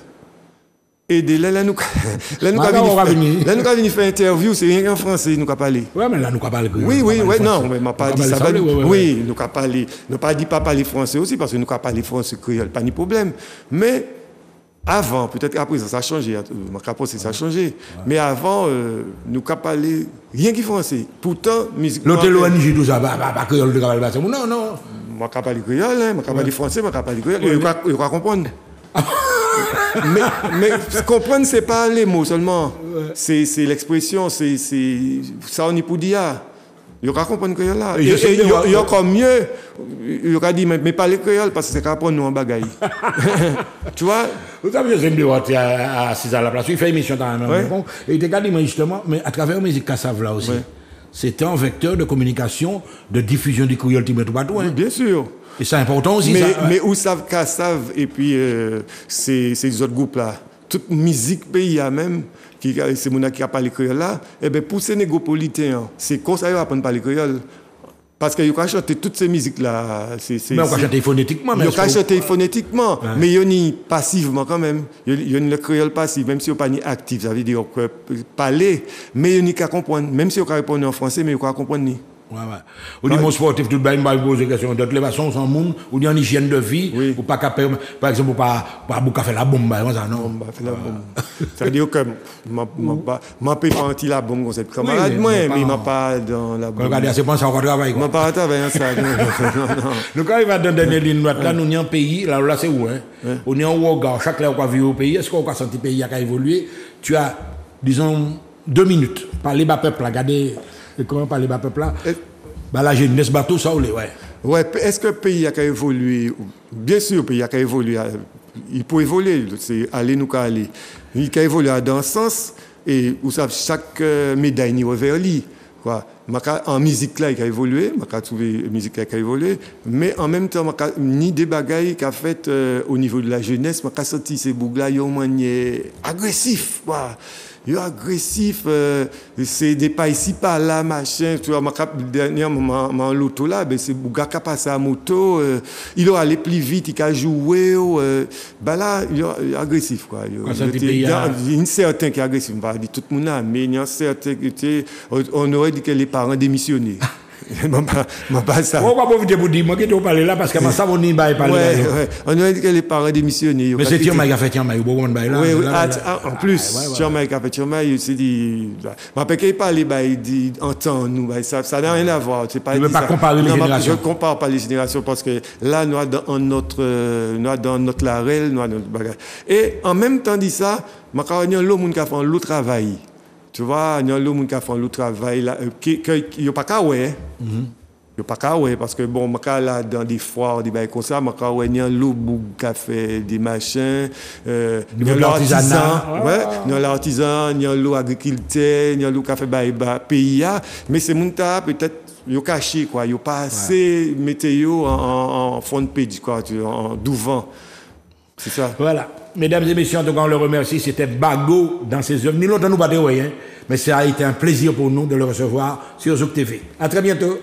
Et de là, là, nous, là, nous, on là, nous, venir faire interview, c'est rien qu'en français, nous, parler. Ouais, mais là, nous pas parler créole. Oui, oui, oui, parler non, mais m'a pas dit ça. parler oui, nous pas parler, nous pas dit pas parler français aussi parce que nous parler français créole, pas ni problème. Mais avant, peut-être qu'après ça, a changé, ma capote, ça a changé. Mais avant, euh, nous pas parler rien qui français. Pourtant, musique. Noire, l'ONG, tout ça, bah, créole de français. Non, non. Moi, pas parler créole, hein, moi, pas parler français, moi, pas parler créole. Va il va comprendre? mais, mais comprendre, c'est pas les mots seulement. C'est l'expression, c'est ça on y pour dire. Il va comprendre créole là. Et Et je sais et bien, il y a- ouais. il y a encore mieux. Il va dire, mais, mais pas les créole parce que c'est qu'à apprendre nous en bagaille. tu vois? Vous savez, je me dis, à 6 à la place, il fait émission dans la même Ouais. maison. Et il te dit, moi, justement, mais à travers la musique Kassav là aussi, Ouais. c'était un vecteur de communication, de diffusion du créole tout partout. hein. Bien sûr. Et c'est important aussi, Mais, ça. mais où savent savent et puis euh, ces, ces autres groupes-là, toute musique pays à même, qui c'est mon qui a parlé créole là, eh ben pour ces négopolitains, c'est comme ça qu'ils apprennent à parler créole. Parce qu'ils ont chanté toutes ces musiques-là. mais on va chanter phonétiquement. Ils ont chanté phonétiquement, mais ils ont passivement quand même. Ils ont le créole passif, même si ils n'ont pas ni actif, ça veut dire que parler, mais ils n'ont qu'à comprendre. Même si ils ont répondre en français, mais ils n'ont qu'à comprendre. Ouais, ouais. Ou dit, mon sportif, tout le monde m'a posé des questions. D'autres, les façons, sans monde, ou dit en hygiène de vie, Oui. ou pas capable, par exemple, ou pas, pas faire la bombe, ça, non. Fait la bombe. Ça veut dire que ma pas parti la bombe comme cette camarade moi mais m'a pas dans la bombe. regardez, c'est pas ça, on va travailler, quoi. M'a pas ça. non, non. Donc, quand il va dans la dernière ligne droite, là, nous, on est un pays, là, là c'est où, hein? On est en Ouaga, chaque là, on va vivre au pays. Est-ce qu'on va sentir le pays a évolué? Tu as, disons, deux minutes. Parler bas peuple, là, regardez, et comment parler bas peuple, là? Bah, la jeunesse, bateau, ça, ou les, ouais. Ouais, est-ce que le pays a qu'à évoluer Bien sûr, le pays a qu'à évoluer. Il peut évoluer, c'est aller nous qu'à aller. Il a évoluer dans ce sens, et vous savez, chaque euh, médaille n'y vers lui. Quoi. En musique, là, il a évolué, trouvé une musique là, qui a évolué, mais en même temps, ni des bagailles qu'a fait euh, au niveau de la jeunesse, ka senti ces bougs-là, ils ont manière agressif. Quoi. Sont agressifs, euh, c'est des pas ici, pas là, machin. Tu vois, ma cap, dernièrement, ma- ma l'auto là, ben, c'est Bouga qui a passé à moto, euh, il a allé plus vite, il a joué, euh, ben là, il est agressif, quoi. Ça il dit il y a une certaine qui est agressive, on va dire tout le monde mais il y a un certain qui on aurait dit que les parents démissionnaient. Pas- pas. On va profiter pour dire, moi, qui parler là, parce que ma savon n'y va parler. Là. On aurait dit que les parents démissionnaient. Mais c'est Thierry qui a fait beaucoup de bail là. Oui, Ah, en plus, Ah. Thierry qui a fait Thierry, il s'est dit, ma père qui parle, il dit, entend nous, bah, ça, n'a rien à voir. Pas Tu veux dit pas comparer les générations. Je compare pas les générations parce que là, nous, dans notre, nous, dans notre larel, nous, dans notre bagage. Et en même temps, dit ça, y a l'homme qui a fait le travail. Tu vois, il y a qui a fait le travail, là, euh, qui, qui, qui, y a pas qu'à ouais. Il pas qu'à ouais, parce que bon, je là dans des foires, des bails comme ça, je ouais, il y a l'eau qui a fait des machins, euh, il y a l'artisan, ouais, il y a l'artisan, il y a l'eau agriculteur, il y a l'eau qui a fait bail bah, pays, là. mais c'est mon tas peut-être, il a caché, quoi, il a pas assez météo en, en, front page, quoi, tu vois, en douvant. C'est ça. Voilà. Mesdames et messieurs, en tout cas, on le remercie. C'était Bago dans ses œuvres. Ni longtemps nous pas ouais, hein, mais ça a été un plaisir pour nous de le recevoir sur Zouk TV. À très bientôt.